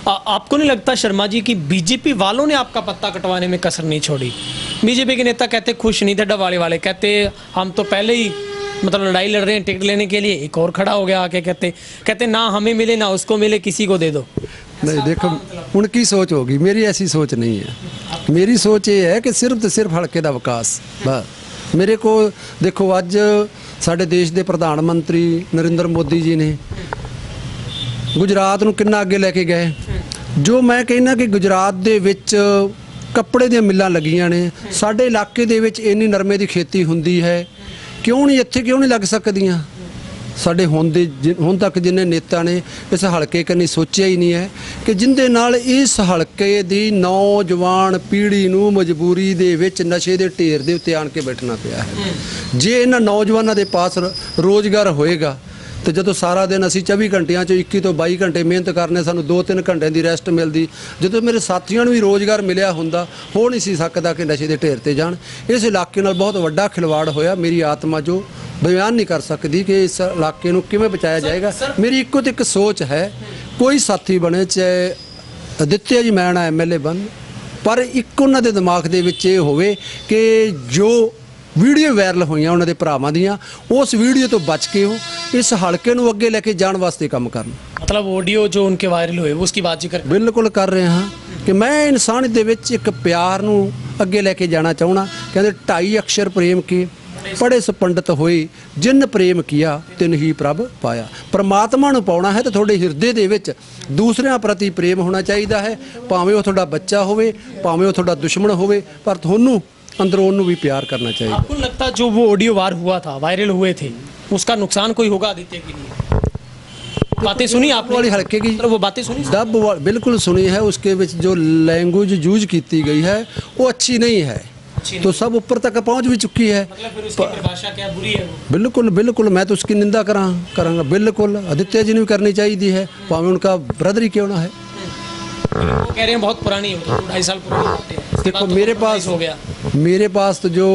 आ, आपको नहीं लगता शर्मा जी कि बीजेपी वालों ने आपका पत्ता कटवाने में कसर नहीं छोड़ी बीजेपी के नेता कहते खुश नहीं थे डबाले वाले कहते हम तो पहले ही मतलब लड़ाई लड़ रहे हैं टिकट लेने के लिए एक और खड़ा हो गया आके कहते कहते ना हमें मिले ना उसको मिले किसी को दे दो नहीं देखो उनकी सोच होगी मेरी ऐसी सोच नहीं है मेरी सोच ये है कि ਸਿਰਫ ਤੇ ਸਿਰਫ ਹਲਕੇ ਦਾ ਵਿਕਾਸ ਬਸ ਮੇਰੇ ਕੋ ਦੇਖੋ ਅੱਜ ਸਾਡੇ ਦੇਸ਼ ਦੇ ਪ੍ਰਧਾਨ ਮੰਤਰੀ ਨਰਿੰਦਰ ਮੋਦੀ ਜੀ ਨੇ ਗੁਜਰਾਤ ਨੂੰ ਕਿੰਨਾ ਅੱਗੇ ਲੈ ਕੇ ਗਏ ਜੋ ਮੈਂ ਕਹਿੰਦਾ ਕਿ ਗੁਜਰਾਤ ਦੇ ਵਿੱਚ ਕੱਪੜੇ ਦੀਆਂ ਮਿੱਲਾਂ ਲੱਗੀਆਂ ਨੇ ਸਾਡੇ ਇਲਾਕੇ ਦੇ ਵਿੱਚ ਇੰਨੀ ਨਰਮੇ ਦੀ ਖੇਤੀ ਹੁੰਦੀ ਹੈ ਕਿਉਂ ਨਹੀਂ, ਇੱਥੇ ਕਿਉਂ ਨਹੀਂ ਲੱਗ ਸਕਦੀਆਂ? ਸਾਡੇ ਹੁਣ ਦੇ ਜਿ- ਹੁਣ ਤੱਕ ਜਿੰਨੇ ਨੇਤਾ ਨੇ, ਇਸ ਹਲਕੇ ਕੰਨੀ ਸੋਚਿਆ ਹੀ ਨਹੀਂ ਹੈ ਕਿ ਜਿੰਦੇ ਨਾਲ ਇਸ ਹਲਕੇ ਦੀ ਨੌਜਵਾਨ ਪੀੜ੍ਹੀ ਨੂੰ ਮਜਬੂਰੀ ਦੇ ਵਿੱਚ ਨਸ਼ੇ ਦੇ ਢੇਰ ਦੇ ਉੱਤੇ ਆਣ ਕੇ ਬੈਠਣਾ ਪਿਆ ਹੈ। ਜੇ ਇਹਨਾਂ ਨੌਜਵਾਨਾਂ ਦੇ ਪਾਸ ਰ- ਰੋਜ਼ਗਾਰ ਹੋਏਗਾ ਤੇ ਜਦੋਂ ਸਾਰਾ ਦਿਨ ਅਸੀਂ 24 ਘੰਟਿਆਂ ਚੋਂ 21 ਤੋਂ 22 ਘੰਟੇ ਮਿਹਨਤ ਕਰਨੇ ਸਾਨੂੰ 2-3 ਘੰਟਿਆਂ ਦੀ ਰੈਸਟ ਮਿਲਦੀ। ਜਦੋਂ ਮੇਰੇ ਸਾਥੀਆਂ ਨੂੰ ਵੀ ਰੋਜ਼ਗਾਰ ਮਿਲਿਆ ਹੁੰਦਾ ਹੋ ਨਹੀਂ ਸੀ ਸਕਦਾ ਕਿ ਨਸ਼ੇ ਦੇ ਢੇਰ ਤੇ ਜਾਣ। ਇਸ ਇਲਾਕੇ ਨਾਲ ਬਹੁਤ ਵੱਡਾ ਖਿਲਵਾੜ ਹੋਇਆ। ਮੇਰੀ ਆਤਮਾ ਜੋ ਬਿਆਨ ਨਹੀਂ ਕਰ ਸਕਦੀ ਕਿ ਇਸ ਇਲਾਕੇ ਨੂੰ ਕਿਵੇਂ ਬਚਾਇਆ ਜਾਏਗਾ। ਮੇਰੀ ਇੱਕੋ ਤੇ ਇੱਕ ਸੋਚ ਹੈ ਕੋਈ ਸਾਥੀ ਬਣੇ ਚਾਹੇ ਅਦਿੱਤਿਆ ਜੀ ਮੈਣਾ ਐਮਐਲਏ ਬਣ ਪਰ ਇੱਕ ਉਹਨਾਂ ਦੇ ਦਿਮਾਗ ਦੇ ਵਿੱਚ ਇਹ ਹੋਵੇ ਕਿ ਜੋ ਵੀਡੀਓ ਵਾਇਰਲ ਹੋਈਆਂ ਉਹਨਾਂ ਦੇ ਭਰਾਵਾਂ ਦੀਆਂ ਉਸ ਵੀਡੀਓ ਤੋਂ ਬਚ ਕੇ ਉਹ ਇਸ ਹਲਕੇ ਨੂੰ ਅੱਗੇ ਲੈ ਕੇ ਜਾਣ ਵਾਸਤੇ ਕੰਮ ਕਰਨ मतलब ऑडियो जो उनके वायरल हुए वो उसकी बात जिक्र ਬਿਲਕੁਲ ਕਰ ਰਹੇ ਹਾਂ ਕਿ ਮੈਂ ਇਨਸਾਨੀਅਤ ਦੇ ਵਿੱਚ ਇੱਕ ਪਿਆਰ ਨੂੰ ਅੱਗੇ ਲੈ ਕੇ ਜਾਣਾ ਚਾਹਣਾ ਕਹਿੰਦੇ ਢਾਈ ਅਕਸ਼ਰ ਪ੍ਰੇਮ ਕੇ ਪੜੇ ਪੰਡਤ ਹੋਏ ਜਿਨ ਪ੍ਰੇਮ ਕੀਆ ਤਿਨ ਹੀ ਪ੍ਰਭ ਪਾਇਆ ਪ੍ਰਮਾਤਮਾ ਨੂੰ ਪਾਉਣਾ ਹੈ ਤਾਂ ਤੁਹਾਡੇ ਹਿਰਦੇ ਦੇ ਵਿੱਚ ਦੂਸਰਿਆਂ ਪ੍ਰਤੀ ਪ੍ਰੇਮ ਹੋਣਾ ਚਾਹੀਦਾ ਹੈ ਭਾਵੇਂ ਉਹ ਤੁਹਾਡਾ ਬੱਚਾ ਹੋਵੇ ਭਾਵੇਂ ਉਹ ਤੁਹਾਡਾ ਦੁਸ਼ਮਣ ਹੋਵੇ ਪਰ ਤੁਹਾਨੂੰ अंदरों भी प्यार करना चाहिए। आपको लगता जो वो ऑडियो वार हुआ था वायरल हुए थे उसका नुकसान कोई होगा आदित्य के लिए? बातें सुनी आप वाली हल्के की मतलब वो बातें सुनी? दब बिल्कुल सुनी है उसके बीच जो लैंग्वेज यूज़ की गई है वो अच्छी नहीं है। तो सब ऊपर तक पहुँच भी चुकी है। मतलब क्या बुरी है बिल्कुल बिल्कुल मैं तो उसकी निंदा करा करांगा। बिल्कुल आदित्य जी ने भी करनी चाहिए है। भावे उनका ब्रदर ही क्यों ना है? वो कह रहे हैं बहुत पुरानी हो गई ढाई साल पुरानी बातें हैं। इसके देखो बाद तो मेरे compromise पास हो गया मेरे पास तो जो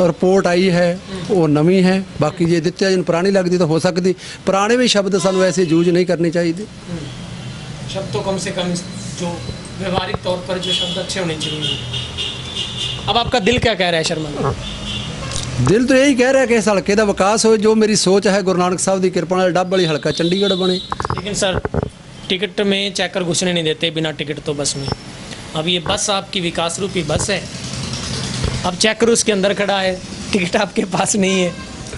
ਰਿਪੋਰਟ ਆਈ ਹੈ ਉਹ ਨਵੀਂ ਹੈ ਬਾਕੀ ਜੇ ਦਿੱਤਿਆ ਜੀ ਨੂੰ ਪੁਰਾਣੀ ਲੱਗਦੀ ਤਾਂ ਹੋ ਸਕਦੀ ਪੁਰਾਣੇ ਵੀ ਸ਼ਬਦ ਸਾਨੂੰ ਐਸੇ ਯੂਜ਼ ਨਹੀਂ ਕਰਨੇ ਚਾਹੀਦੇ शब्द तो कम से कम जो व्यवहारिक तौर पर जो शब्द अच्छे होने चाहिए अब आपका दिल क्या कह रहा है शर्मा ਦਿਲ ਤਾਂ ਇਹੀ ਕਹਿ ਰਿਹਾ ਕਿ ਇਸ ਹਲਕੇ ਦਾ ਵਿਕਾਸ ਹੋਵੇ ਜੋ ਮੇਰੀ ਸੋਚ ਹੈ ਗੁਰੂ ਨਾਨਕ ਸਾਹਿਬ ਦੀ ਕਿਰਪਾ ਨਾਲ ਡੱਬ ਵਾਲੀ ਹਲਕਾ ਚੰਡੀਗੜ੍ਹ ਬਣੇ लेकिन सर टिकट में चेकर घुसने नहीं देते बिना टिकट तो बस में अब ये बस आपकी विकास रूपी बस है अब चेकर उसके अंदर खड़ा है टिकट आपके पास नहीं है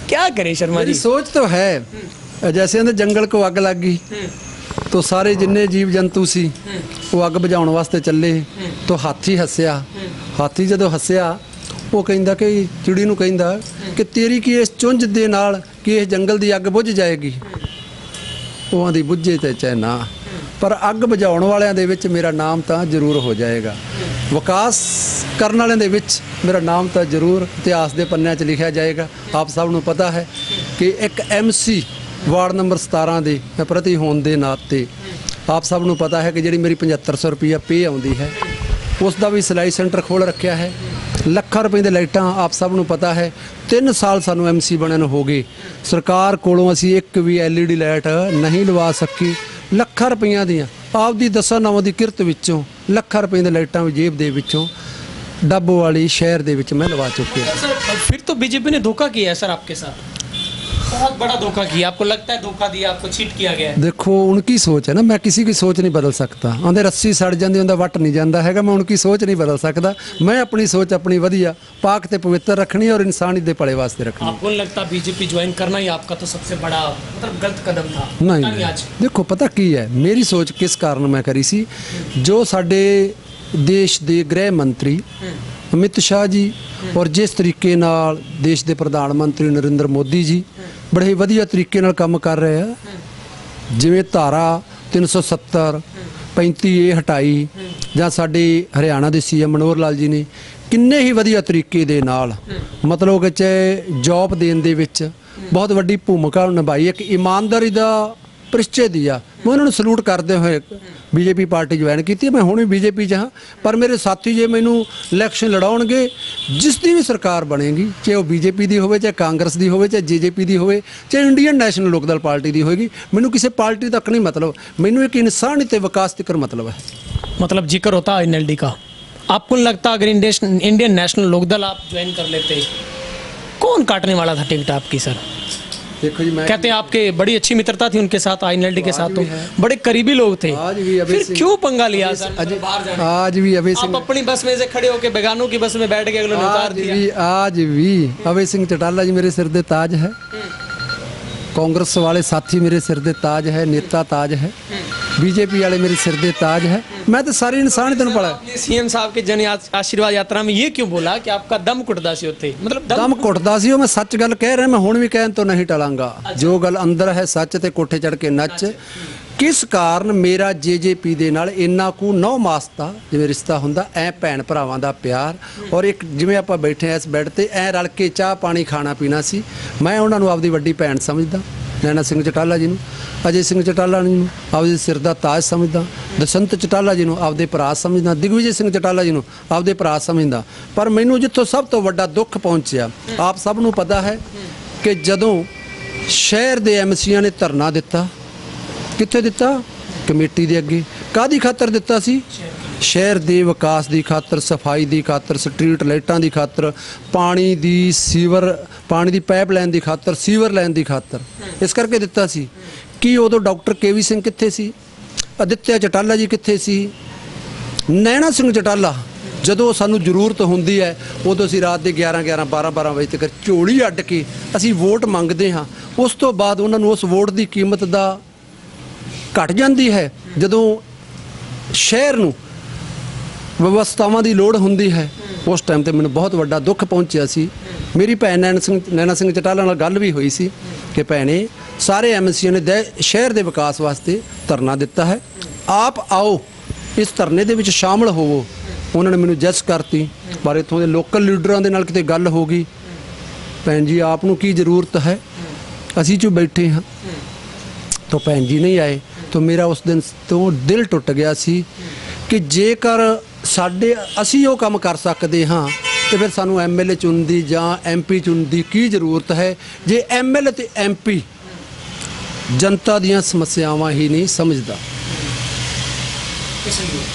क्या करें शर्मा मेरी जी सोच तो है जैसे अंदर जंगल को ਅੱਗ ਲੱਗ ਗਈ ਤੋ ਸਾਰੇ ਜਿੰਨੇ ਜੀਵ ਜੰਤੂ ਸੀ ਉਹ ਅੱਗ ਬੁਝਾਉਣ ਵਾਸਤੇ ਚੱਲੇ ਤੋ ਹਾਥੀ ਹੱਸਿਆ ਹਾਥੀ ਜਦੋਂ ਹੱਸਿਆ ਉਹ ਕਹਿੰਦਾ ਕਿ ਚਿੜੀ ਨੂੰ ਕਹਿੰਦਾ ਕਿ ਤੇਰੀ ਕੀ ਇਸ ਚੁੰਝ ਦੇ ਨਾਲ ਕਿ ਇਸ ਜੰਗਲ ਦੀ ਅੱਗ ਬੁਝ ਜਾਏਗੀ ਉਹ ਆਂਦੀ ਬੁੱਝੇ ਤੇ ਚਾਹੇ ਨਾ ਪਰ ਅੱਗ ਬੁਝਾਉਣ ਵਾਲਿਆਂ ਦੇ ਵਿੱਚ ਮੇਰਾ ਨਾਮ ਤਾਂ ਜ਼ਰੂਰ ਹੋ ਜਾਏਗਾ। ਵਿਕਾਸ ਕਰਨ ਵਾਲਿਆਂ ਦੇ ਵਿੱਚ ਮੇਰਾ ਨਾਮ ਤਾਂ ਜ਼ਰੂਰ ਇਤਿਹਾਸ ਦੇ ਪੰਨਿਆਂ 'ਚ ਲਿਖਿਆ ਜਾਏਗਾ। ਆਪ ਸਭ ਨੂੰ ਪਤਾ ਹੈ ਕਿ ਇੱਕ ਐਮਸੀ ਵਾਰਡ ਨੰਬਰ 17 ਦੇ ਪ੍ਰਤੀ ਹੋਣ ਦੇ ਨਾਤੇ ਆਪ ਸਭ ਨੂੰ ਪਤਾ ਹੈ ਕਿ ਜਿਹੜੀ ਮੇਰੀ 7500 ਰੁਪਈਆ ਪੇ ਆਉਂਦੀ ਹੈ, ਉਸ ਦਾ ਵੀ ਸਿਲਾਈ ਸੈਂਟਰ ਖੋਲ ਰੱਖਿਆ ਹੈ। ਲੱਖਾਂ ਰੁਪਏ ਦੇ ਲਾਈਟਾਂ ਆਪ ਸਭ ਨੂੰ ਪਤਾ ਹੈ। 3 ਸਾਲ ਸਾਨੂੰ ਐਮਸੀ ਬਣਨ ਹੋ ਗਏ। ਸਰਕਾਰ ਕੋਲੋਂ ਅਸੀਂ ਇੱਕ ਵੀ ਐਲਈਡੀ ਲਾਈਟ ਨਹੀਂ ਲਵਾ ਸਕੀ। ਲੱਖਾਂ ਰੁਪਈਆਂ ਦੀਆਂ। ਆਪ ਦੀ ਦਸਾਂ ਨਵਾਂ ਦੀ ਕਿਰਤ ਵਿੱਚੋਂ ਲੱਖਾਂ ਰੁਪਈਆਂ ਦੀਆਂ ਲਾਈਟਾਂ ਵੀ ਜੇਬ ਦੇ ਵਿੱਚੋਂ ਡੱਬ ਵਾਲੀ ਸ਼ਹਿਰ ਦੇ ਵਿੱਚ ਮੈਂ ਲਵਾ ਚੁੱਕਿਆ। ਫਿਰ ਤੋਂ ਬੀਜੇਪੀ ਨੇ ਧੋਖਾ ਕੀਤਾ ਹੈ ਸਰ ਆਪਕੇ ਸਾਥ? बहुत बड़ा धोखा किया आपको लगता है धोखा दिया आपको चीट किया गया है ਦੇਖੋ ਉਨਕੀ ਸੋਚ ਹੈ ਨਾ ਮੈਂ ਕਿਸੇ ਦੀ ਸੋਚ ਨਹੀਂ ਬਦਲ ਸਕਦਾ ਉਹਦੇ ਰੱਸੀ ਸੜ ਜਾਂਦੀ ਉਹਦਾ ਵੱਟ ਨਹੀਂ ਜਾਂਦਾ ਹੈਗਾ ਮੈਂ ਉਨਕੀ ਸੋਚ ਨਹੀਂ ਬਦਲ ਸਕਦਾ ਮੈਂ ਆਪਣੀ ਸੋਚ ਆਪਣੀ ਵਧੀਆ ਪਾਕ ਤੇ ਪਵਿੱਤਰ ਰੱਖਣੀ ਔਰ ਇਨਸਾਨੀ ਦੇ ਭਲੇ ਵਾਸਤੇ ਰੱਖਣੀ आपको नहीं लगता बीजेपी ज्वाइन करना ही आपका तो सबसे बड़ा मतलब गलत कदम था ਨਹੀਂ पता ਨਹੀਂ। आज ਦੇਖੋ ਪਤਾ ਕੀ ਹੈ ਮੇਰੀ ਸੋਚ ਕਿਸ ਕਾਰਨ ਮੈਂ ਕਰੀ ਸੀ ਜੋ ਸਾਡੇ ਦੇਸ਼ ਦੇ ਗ੍ਰਹਿ ਮੰਤਰੀ ਅਮਿਤ ਸ਼ਾਹ ਜੀ ਔਰ ਜਿਸ ਤਰੀਕੇ ਨਾਲ ਦੇਸ਼ ਦੇ ਪ੍ਰਧਾਨ ਮੰਤਰੀ ਨਰਿੰਦਰ ਮੋਦੀ ਜੀ ਬੜੇ ਹੀ ਵਧੀਆ ਤਰੀਕੇ ਨਾਲ ਕੰਮ ਕਰ ਰਹੇ ਆ। ਜਿਵੇਂ ਧਾਰਾ 370 35 ਇਹ ਹਟਾਈ, ਜਾਂ ਸਾਡੇ ਹਰਿਆਣਾ ਦੇ ਸੀਐਮ ਮਨੋਹਰ ਲਾਲ ਜੀ ਨੇ, ਕਿੰਨੇ ਹੀ ਵਧੀਆ ਤਰੀਕੇ ਦੇ ਨਾਲ, ਮਤਲਬ ਕਿ ਚਾਹੇ ਜੌਬ ਦੇਣ ਦੇ ਵਿੱਚ ਬਹੁਤ ਵੱਡੀ ਭੂਮਿਕਾ ਨਿਭਾਈ, ਇੱਕ ਇਮਾਨਦਾਰੀ ਦਾ ਪਰਿਚੈ ਦਿਆ ਮੈਂ ਉਹਨਾਂ ਨੂੰ ਸਲੂਟ ਕਰਦੇ ਹੋਏ ਬੀਜੇਪੀ ਪਾਰਟੀ ਜੁਆਇਨ ਕੀਤੀ ਮੈਂ ਹੁਣ ਵੀ ਬੀਜੇਪੀ 'ਚ ਹਾਂ ਪਰ ਮੇਰੇ ਸਾਥੀ ਜੇ ਮੈਨੂੰ ਇਲੈਕਸ਼ਨ ਲੜਾਉਣਗੇ ਜਿਸ ਦੀ ਵੀ ਸਰਕਾਰ ਬਣੇਗੀ ਚਾਹੇ ਉਹ ਬੀਜੇਪੀ ਦੀ ਹੋਵੇ ਚਾਹੇ ਕਾਂਗਰਸ ਦੀ ਹੋਵੇ ਚਾਹੇ ਜੀਜੇਪੀ ਦੀ ਹੋਵੇ ਚਾਹੇ ਇੰਡੀਅਨ ਨੈਸ਼ਨਲ ਲੋਕਦਲ ਪਾਰਟੀ ਦੀ ਹੋਏਗੀ ਮੈਨੂੰ ਕਿਸੇ ਪਾਰਟੀ ਤੱਕ ਨਹੀਂ ਮਤਲਬ ਮੈਨੂੰ ਇੱਕ ਇਨਸਾਨੀ ਤੇ ਵਿਕਾਸ ਤੱਕ ਮਤਲਬ ਹੈ मतलब जिक्र होता है एनएलडी का आपको नहीं लगता अगर इंडियन इंडियन नेशनल लोकदल आप ज्वाइन कर लेते कौन काटने वाला था टिकट आपकी सर देखो जी मैं कहते हैं आपके बड़ी अच्छी मित्रता थी उनके साथ आईनलडी के साथ तो बड़े करीबी लोग थे। आज भी फिर क्यों पंगा लिया? आज भी अभय सिंह अपनी बस में से खड़े होकर बेगानों की बस में बैठ गए आज भी अभय सिंह चटाला जी मेरे सिर दे ताज है। हम्म। कांग्रेस वाले साथी मेरे सिर दे ताज है नेता ताज है। ਹੈ ਬੀਜੇਪੀ ਵਾਲੇ ਮੇਰੇ ਸਿਰ ਦੇ ਤਾਜ ਹੈ ਮੈਂ ਤਾਂ ਸਾਰੀ ਇਨਸਾਨੀਅਤ ਨੂੰ ਪੜਾ आपने सीएम साहब के जन आश- आशीर्वाद यात्रा में ये क्यों बोला कि आपका दम कुटदा सी होते मतलब दम ਦਮ ਘੁੱਟਦਾ ਸੀ ਉਹ ਮੈਂ ਸੱਚ ਗੱਲ ਕਹਿ ਰਿਹਾ ਮੈਂ ਹੁਣ ਵੀ ਕਹਿਣ ਤੋਂ ਨਹੀਂ ਟਲਾਂਗਾ ਜੋ ਗੱਲ ਅੰਦਰ ਹੈ ਸੱਚ ਤੇ ਕੋਠੇ ਚੜ ਕੇ ਨੱਚ ਕਿਸ ਕਾਰਨ ਮੇਰਾ ਜੇਜੇਪੀ ਦੇ ਨਾਲ ਇੰਨਾ ਕੁ ਨੌ ਮਾਸ ਦਾ ਜਿਵੇਂ ਰਿਸ਼ਤਾ ਹੁੰਦਾ ਐ ਭੈਣ ਭਰਾਵਾਂ ਦਾ ਪਿਆਰ ਔਰ ਇੱਕ ਜਿਵੇਂ ਆਪਾਂ ਬੈਠੇ ਆ ਇਸ ਬੈੱਡ ਤੇ ਐ ਰਲ ਕੇ ਚਾਹ ਪਾਣੀ ਖਾਣਾ ਪੀਣਾ ਸੀ ਮੈਂ ਉਹਨਾਂ ਨੂੰ ਆਪਦੀ ਵੱਡੀ ਭੈਣ ਸਮਝਦਾ ਨੈਣਾ ਸਿੰਘ ਚਟਾਲਾ ਜੀ ਨੂੰ, ਅਜੇ ਸਿੰਘ ਚਟਾਲਾ ਜੀ ਨੂੰ, ਆਪਦੇ ਸਿਰ ਦਾ ਤਾਜ ਸਮਝਦਾ, ਦਸੰਤ ਚਟਾਲਾ ਜੀ ਨੂੰ ਆਪਦੇ ਭਰਾ ਸਮਝਦਾ, ਦਿਗਵਿਜੇ ਸਿੰਘ ਚਟਾਲਾ ਜੀ ਨੂੰ ਆਪਦੇ ਭਰਾ ਸਮਝਦਾ। ਪਰ ਮੈਨੂੰ ਜਿੱਥੋਂ ਸਭ ਤੋਂ ਵੱਡਾ ਦੁੱਖ ਪਹੁੰਚਿਆ, ਆਪ ਸਭ ਨੂੰ ਪਤਾ ਹੈ ਕਿ ਜਦੋਂ ਸ਼ਹਿਰ ਦੇ ਐਮਸੀਆਂ ਨੇ ਧਰਨਾ ਦਿੱਤਾ, ਕਿੱਥੇ ਦਿੱਤਾ? ਕਮੇਟੀ ਦੇ ਅੱਗੇ। ਕਾਦੀ ਖਾਤਰ ਦਿੱਤਾ ਸੀ? ਸ਼ਹਿਰ ਦੇ ਵਿਕਾਸ ਦੀ ਖਾਤਰ, ਸਫ਼ਾਈ ਦੀ ਖਾਤਰ, ਸਟਰੀਟ ਲਾਈਟਾਂ ਦੀ ਖਾਤਰ, ਪਾਣੀ ਦੀ ਸੀਵਰ, ਪਾਣੀ ਦੀ ਪਾਈਪਲਾਈਨ ਦੀ ਖਾਤਰ, ਸੀਵਰ ਲਾਈਨ ਦੀ ਖਾਤਰ। ਇਸ ਕਰਕੇ ਦਿੱਤਾ ਸੀ। ਕਿ ਉਦੋਂ ਡਾਕਟਰ ਕੇਵੀ ਸਿੰਘ ਕਿੱਥੇ ਸੀ? ਅਦਿੱਤਿਆ ਚਟਾਲਾ ਜੀ ਕਿੱਥੇ ਸੀ? ਨੈਣਾ ਸਿੰਘ ਚਟਾਲਾ, ਜਦੋਂ ਸਾਨੂੰ ਜ਼ਰੂਰਤ ਹੁੰਦੀ ਹੈ, ਉਦੋਂ ਅਸੀਂ ਰਾਤ ਦੇ 11 11 12 12 ਵਜੇ ਤੱਕ ਝੋਲੀ ਅੱਡ ਕੇ ਅਸੀਂ ਵੋਟ ਮੰਗਦੇ ਹਾਂ। ਉਸ ਤੋਂ ਬਾਅਦ ਉਹਨਾਂ ਨੂੰ ਉਸ ਵੋਟ ਦੀ ਕੀਮਤ ਦਾ ਘਟ ਜਾਂਦੀ ਹੈ। ਜਦੋਂ ਸ਼ਹਿਰ ਨੂੰ ਵਿਵਸਥਾਵਾਂ ਦੀ ਲੋੜ ਹੁੰਦੀ ਹੈ। ਉਸ ਟਾਈਮ ਤੇ ਮੈਨੂੰ ਬਹੁਤ ਵੱਡਾ ਦੁੱਖ ਪਹੁੰਚਿਆ ਸੀ। ਮੇਰੀ ਭੈਣ ਨੈਣਾ ਸਿੰਘ ਨੈਣਾ ਸਿੰਘ ਚਟਾਲਾ ਨਾਲ ਗੱਲ ਵੀ ਹੋਈ ਸੀ ਕਿ ਭੈਣੇ, ਸਾਰੇ ਐਮਸੀਆਂ ਨੇ ਦੇ- ਸ਼ਹਿਰ ਦੇ ਵਿਕਾਸ ਵਾਸਤੇ ਧਰਨਾ ਦਿੱਤਾ ਹੈ। ਆਪ ਆਓ, ਇਸ ਧਰਨੇ ਦੇ ਵਿੱਚ ਸ਼ਾਮਲ ਹੋਵੋ। ਉਹਨਾਂ ਨੇ ਮੈਨੂੰ ਜੱਜ ਕਰਤੀ। ਪਰ ਇੱਥੋਂ ਦੇ ਲੋਕਲ ਲੀਡਰਾਂ ਦੇ ਨਾਲ ਕਿਤੇ ਗੱਲ ਹੋ ਗਈ। ਭੈਣ ਜੀ, ਆਪ ਨੂੰ ਕੀ ਜ਼ਰੂਰਤ ਹੈ? ਅਸੀਂ ਜੋ ਬੈਠੇ ਹਾਂ। ਤਾਂ ਭੈਣ ਜੀ ਨਹੀਂ ਆਏ। ਤਾਂ ਮੇਰਾ ਉਸ ਦਿਨ ਤੋਂ ਦਿਲ ਟੁੱਟ ਗਿਆ ਸੀ ਕਿ ਜੇਕਰ ਸਾਡੇ ਅਸੀਂ ਉਹ ਕੰਮ ਕਰ ਸਕਦੇ ਹਾਂ ਤੇ ਫਿਰ ਸਾਨੂੰ ਐਮਐਲਏ ਚੁਣਨ ਦੀ ਜਾਂ ਐਮਪੀ ਚੁਣਨ ਦੀ ਕੀ ਜ਼ਰੂਰਤ ਹੈ ਜੇ ਐਮਐਲਏ ਤੇ ਐਮਪੀ ਜਨਤਾ ਦੀਆਂ ਸਮੱਸਿਆਵਾਂ ਹੀ ਨਹੀਂ ਸਮਝਦਾ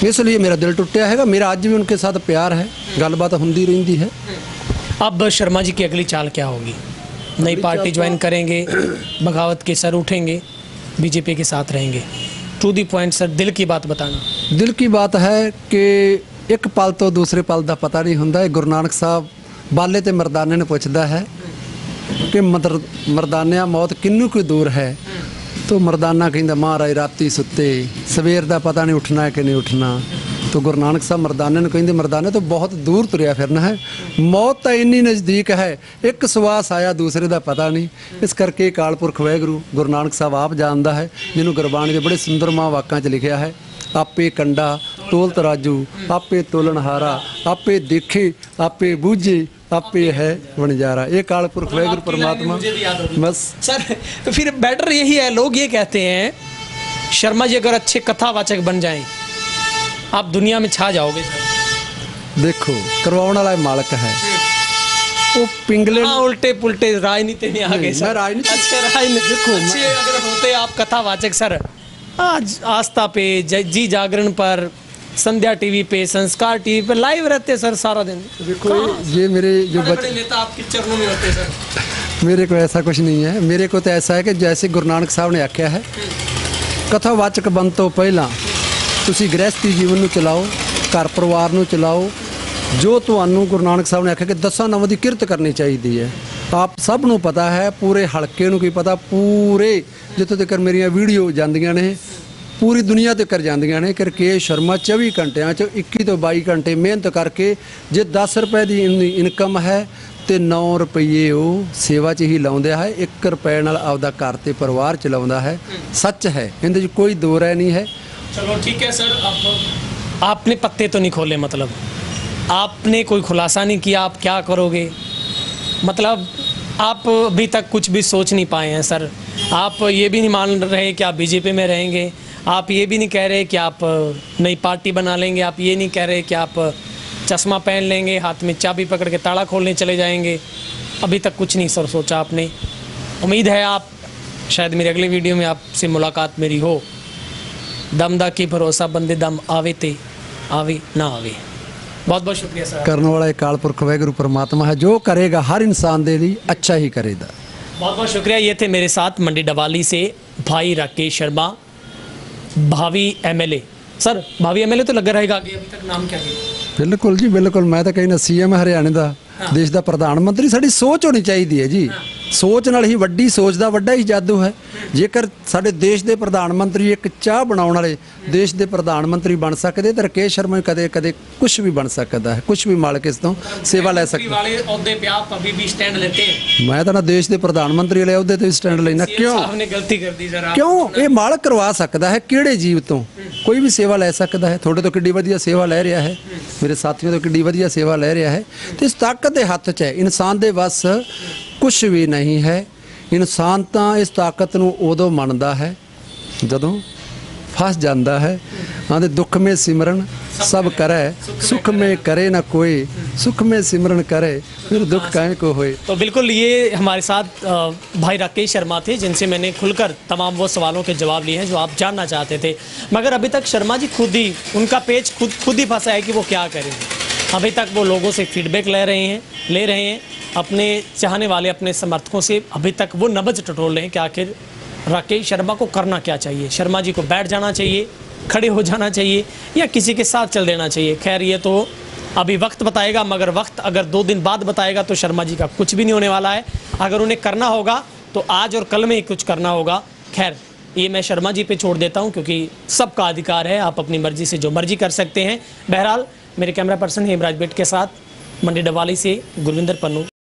ਇਸ ਲਈ ਮੇਰਾ ਦਿਲ ਟੁੱਟਿਆ ਹੈਗਾ ਮੇਰਾ ਅੱਜ ਵੀ ਉਨਕੇ ਸਾਥ ਪਿਆਰ ਹੈ ਗੱਲਬਾਤ ਹੁੰਦੀ ਰਹਿੰਦੀ ਹੈ अब शर्मा जी की अगली चाल क्या होगी नई पार्टी ज्वाइन करेंगे बगावत के सर उठेंगे बीजेपी के साथ रहेंगे टू दी पॉइंट सर दिल की बात बताना ਦਿਲ ਕੀ ਬਾਤ ਹੈ ਕਿ ਇੱਕ ਪਲ ਤੋਂ ਦੂਸਰੇ ਪਲ ਦਾ ਪਤਾ ਨਹੀਂ ਹੁੰਦਾ। ਇਹ ਗੁਰੂ ਨਾਨਕ ਸਾਹਿਬ ਬਾਲੇ ਤੇ ਮਰਦਾਨੇ ਨੂੰ ਪੁੱਛਦਾ ਹੈ ਕਿ ਮਦਰ ਮਰਦਾਨਿਆ ਮੌਤ ਕਿੰਨੂ ਕੋਈ ਦੂਰ ਹੈ? ਤੋ ਮਰਦਾਨਾ ਕਹਿੰਦਾ, ਮਹਾਰਾਜ, ਰਾਤੀ ਸੁੱਤੇ, ਸਵੇਰ ਦਾ ਪਤਾ ਨਹੀਂ ਉੱਠਣਾ ਕਿ ਨਹੀਂ ਉੱਠਣਾ। ਤੋ ਗੁਰੂ ਨਾਨਕ ਸਾਹਿਬ ਮਰਦਾਨੇ ਨੂੰ ਕਹਿੰਦੇ, ਮਰਦਾਨੇ ਤੋਂ ਬਹੁਤ ਦੂਰ ਤੁਰਿਆ ਫਿਰਨਾ ਹੈ। ਮੌਤ ਤਾਂ ਇੰਨੀ ਨਜ਼ਦੀਕ ਹੈ, ਇੱਕ ਸਵਾਸ ਆਇਆ, ਦੂਸਰੇ ਦਾ ਪਤਾ ਨਹੀਂ। ਇਸ ਕਰਕੇ ਅਕਾਲ ਪੁਰਖ ਵਾਹਿਗੁਰੂ ਗੁਰੂ ਨਾਨਕ ਸਾਹਿਬ ਆਪ ਜਾਣਦਾ ਹੈ। ਜਿਹਨੂੰ ਗੁਰਬਾਣੀ ਦੇ ਬੜੇ ਸੁੰਦਰ ਮਾਂ ਵਾਕਾਂ 'ਚ ਲਿਖਿਆ ਹੈ। ਆਪੇ ਕੰਡਾ ਤੋਲ ਤਰਾਜੂ ਆਪੇ ਤੋਲਣਹਾਰਾ ਆਪੇ ਦੇਖੇ ਆਪੇ ਬੂਝੇ ਆਪੇ ਹੈ ਵਣਜਾਰਾ ਇਹ ਕਾਲ ਪੁਰਖ ਵਾਹਿਗੁਰੂ परमात्मा बस सर फिर बेटर यही है लोग ये कहते हैं शर्मा जी अगर अच्छे कथावाचक बन जाएं आप दुनिया में छा जाओगे सर देखो करवाने वाला मालिक है वो पिंगले हाँ उल्टे पुल्टे राजनीति में आ गए नहीं, सर मैं राजनीति- अच्छे राजनीति देखो, मैं- अच्छे अगर होते आप कथावाचक सर आज आस्था पे ज- जी जागरण पर संध्या टीवी पे संस्कार टीवी पे लाइव रहते सर सारा दिन देखो ये मेरे जो बड़े बच बड़े नेता आपके चरणों में होते सर मेरे को ऐसा कुछ नहीं है मेरे को तो ऐसा है कि जैसे गुरु नानक ਸਾਹਿਬ ਨੇ ਆਖਿਆ ਹੈ ਕਥਾਵਾਚਕ ਬਣ ਤੋਂ ਪਹਿਲਾਂ ਤੁਸੀਂ ਗ੍ਰਹਿਸਥੀ ਜੀਵਨ ਨੂੰ ਚਲਾਓ ਘਰ ਪਰਿਵਾਰ ਨੂੰ ਚਲਾਓ ਜੋ ਤੁਹਾਨੂੰ ਗੁਰੂ ਨਾਨਕ ਸਾਹਿਬ ਨੇ ਆਖਿਆ ਕਿ ਦਸਾਂ ਨਾਵਾਂ ਦੀ ਕਿਰਤ ਕਰਨੀ ਚਾਹੀਦੀ ਹੈ ਆਪ ਸਭ ਨੂੰ ਪਤਾ ਹੈ ਪੂਰੇ ਹਲਕੇ ਨੂੰ ਕੀ ਪਤਾ ਪੂਰੇ ਜਿੱਥੋਂ ਤੱਕ ਮੇਰੀਆਂ ਵੀਡੀਓ ਜਾਂਦੀਆਂ ਨੇ ਪੂਰੀ ਦੁਨੀਆ ਤੇ ਕਰ ਜਾਂਦੀਆਂ ਨੇ ਕਿ ਰਕੇਸ਼ ਸ਼ਰਮਾ 24 ਘੰਟਿਆਂ ਚ 21 ਤੋਂ 22 ਘੰਟੇ ਮਿਹਨਤ ਕਰਕੇ ਜੇ 10 ਰੁਪਏ ਦੀ ਇਨ- ਇਨਕਮ ਹੈ ਤੇ 9 ਰੁਪਏ ਉਹ ਸੇਵਾ 'ਚ ਹੀ ਲਾਉਂਦਾ ਹੈ 1 ਰੁਪਏ ਨਾਲ ਆਪਦਾ ਘਰ ਤੇ ਪਰਿਵਾਰ ਚਲਾਉਂਦਾ ਹੈ ਸੱਚ ਹੈ ਇਹਦੇ 'ਚ ਕੋਈ ਦੋ ਰਾਏ ਨਹੀਂ ਹੈ चलो ठीक है सर आप आपने पत्ते तो नहीं खोले मतलब आपने कोई खुलासा नहीं किया आप क्या करोगे मतलब आप अभी तक कुछ भी सोच नहीं पाए हैं, सर। आप ये भी नहीं मान रहे कि आप बीजेपी में रहेंगे। आप ये भी नहीं कह रहे कि आप नई पार्टी बना लेंगे। आप ये नहीं कह रहे कि आप चश्मा पहन लेंगे, हाथ में चाबी पकड़ के ताला खोलने चले जाएँगे। अभी तक कुछ नहीं, सर, सोचा आपने। उम्मीद है आप, शायद मेरी अगली वीडियो में आपसे मुलाकात मेरी हो। दम दा की भरोसा, बंदे दम आवे ते, आवे ना आवे। ਬਹੁਤ ਬਹੁਤ ਸ਼ੁਕਰੀਆ ਸਰ। ਕਰਨ ਵਾਲਾ ਅਕਾਲ ਪੁਰਖ ਵਾਹਿਗੁਰੂ ਪਰਮਾਤਮਾ ਹੈ ਜੋ ਕਰੇਗਾ ਹਰ ਇਨਸਾਨ ਦੇ ਲਈ ਅੱਛਾ ਹੀ ਕਰੇਗਾ। बहुत बहुत शुक्रिया ये थे मेरे साथ मंडी डवाली से भाई राकेश शर्मा भावी एमएलए सर भावी एमएलए तो लगा रहेगा आगे अभी तक नाम क्या ਬਿਲਕੁਲ ਜੀ ਬਿਲਕੁਲ। ਮੈਂ ਤਾਂ ਕਹਿੰਦਾ ਸੀਐਮ ਹਰਿਆਣੇ ਦਾ ਦੇਸ਼ ਦਾ ਪ੍ਰਧਾਨ ਮੰਤਰੀ ਸਾਡੀ ਸੋਚ ਹੋਣੀ ਚਾਹੀਦੀ ਹੈ ਜੀ। ਸੋਚ ਨਾਲ ਹੀ ਵੱਡੀ ਸੋਚ ਦਾ ਵੱਡਾ ਹੀ ਜਾਦੂ ਹੈ। ਜੇਕਰ ਸਾਡੇ ਦੇਸ਼ ਦੇ ਪ੍ਰਧਾਨ ਮੰਤਰੀ ਇੱਕ ਚਾਹ ਬਣਾਉਣ ਵਾਲੇ ਦੇਸ਼ ਦੇ ਪ੍ਰਧਾਨ ਮੰਤਰੀ ਬਣ ਸਕਦੇ ਤਾਂ ਰਕੇਸ਼ ਸ਼ਰਮਾ ਕਦੇ ਕਦੇ ਕੁਝ ਵੀ ਬਣ ਸਕਦਾ ਹੈ। ਕੁਝ ਵੀ ਮਾਲਕ ਇਸ ਤੋਂ ਸੇਵਾ ਲੈ ਸਕਦਾ ਵਾਲੇ ਅਹੁਦੇ ਪਿਆ ਪੱਬੀ ਵੀ ਸਟੈਂਡ ਲੈਤੇ ਮੈਂ ਤਾਂ ਨਾ ਦੇਸ਼ ਦੇ ਪ੍ਰਧਾਨ ਮੰਤਰੀ ਵਾਲੇ ਅਹੁਦੇ ਤੇ ਸਟੈਂਡ ਲੈਣਾ ਕਿਉਂ? ਸਾਹਿਬ ਗਲਤੀ ਕਰਦੀ ਜ਼ਰਾ। ਕਿਉਂ? ਇਹ ਮਾਲਕ ਕਰਵਾ ਸਕਦਾ ਹੈ ਕਿਹੜੇ ਜੀਵ ਤੋਂ? ਕੋਈ ਵੀ ਸੇਵਾ ਲੈ ਸਕਦਾ ਹੈ। ਤੁਹਾਡੇ ਤੋਂ ਕਿੱਡੀ ਵਧੀਆ ਸੇਵਾ ਲੈ ਰਿਹਾ ਹੈ। ਮੇਰੇ ਸਾਥੀਆਂ ਤੋਂ ਕਿੱਡੀ ਵਧੀਆ ਸੇਵਾ ਲੈ ਰਿਹਾ ਹੈ। ਤੇ ਇਸ ਤਾਕਤ ਦੇ ਹੱਥ 'ਚ ਹੈ। ਇਨਸਾਨ ਦੇ ਵੱਸ ਕੁਝ ਵੀ ਨਹੀਂ ਹੈ ਇਨਸਾਨ ਤਾਂ ਇਸ ਤਾਕਤ ਨੂੰ ਉਦੋਂ ਮੰਨਦਾ ਹੈ ਜਦੋਂ ਫਸ ਜਾਂਦਾ ਹੈ ਆਂਦੇ ਦੁੱਖ ਮੇ ਸਿਮਰਨ ਸਭ ਕਰੈ ਸੁਖ ਮੇ ਕਰੇ ਨਾ ਕੋਈ ਸੁਖ ਮੇ ਸਿਮਰਨ करे फिर दुख काहे को होए तो बिल्कुल ये हमारे साथ अ, भाई राकेश शर्मा थे जिनसे मैंने खुलकर तमाम वो सवालों के जवाब लिए हैं जो आप जानना चाहते थे मगर अभी तक शर्मा जी खुद ही उनका पेज खुद खुद ही फंसा है कि वो क्या करें अभी तक वो लोगों से फीडबैक ले रहे हैं ले रहे हैं अपने चाहने वाले, अपने समर्थकों से अभी तक वो नब्ज टटोल रहे हैं कि आखिर राकेश शर्मा को करना क्या चाहिए? शर्मा जी को बैठ जाना चाहिए, खड़े हो जाना चाहिए या किसी के साथ चल देना चाहिए? खैर, ये तो अभी वक्त बताएगा, मगर वक्त अगर दो दिन बाद बताएगा तो शर्मा जी का कुछ भी नहीं होने वाला है। अगर उन्हें करना होगा तो आज और कल में ही कुछ करना होगा। खैर, ये मैं शर्मा जी पे छोड़ देता हूँ, क्योंकि सबका अधिकार है, आप अपनी मर्ज़ी से जो मर्ज़ी कर सकते हैं। बहरहाल, मेरे कैमरा पर्सन हेमराज बेट के साथ, मंडी डवाली से गुरविंदर पन्नू।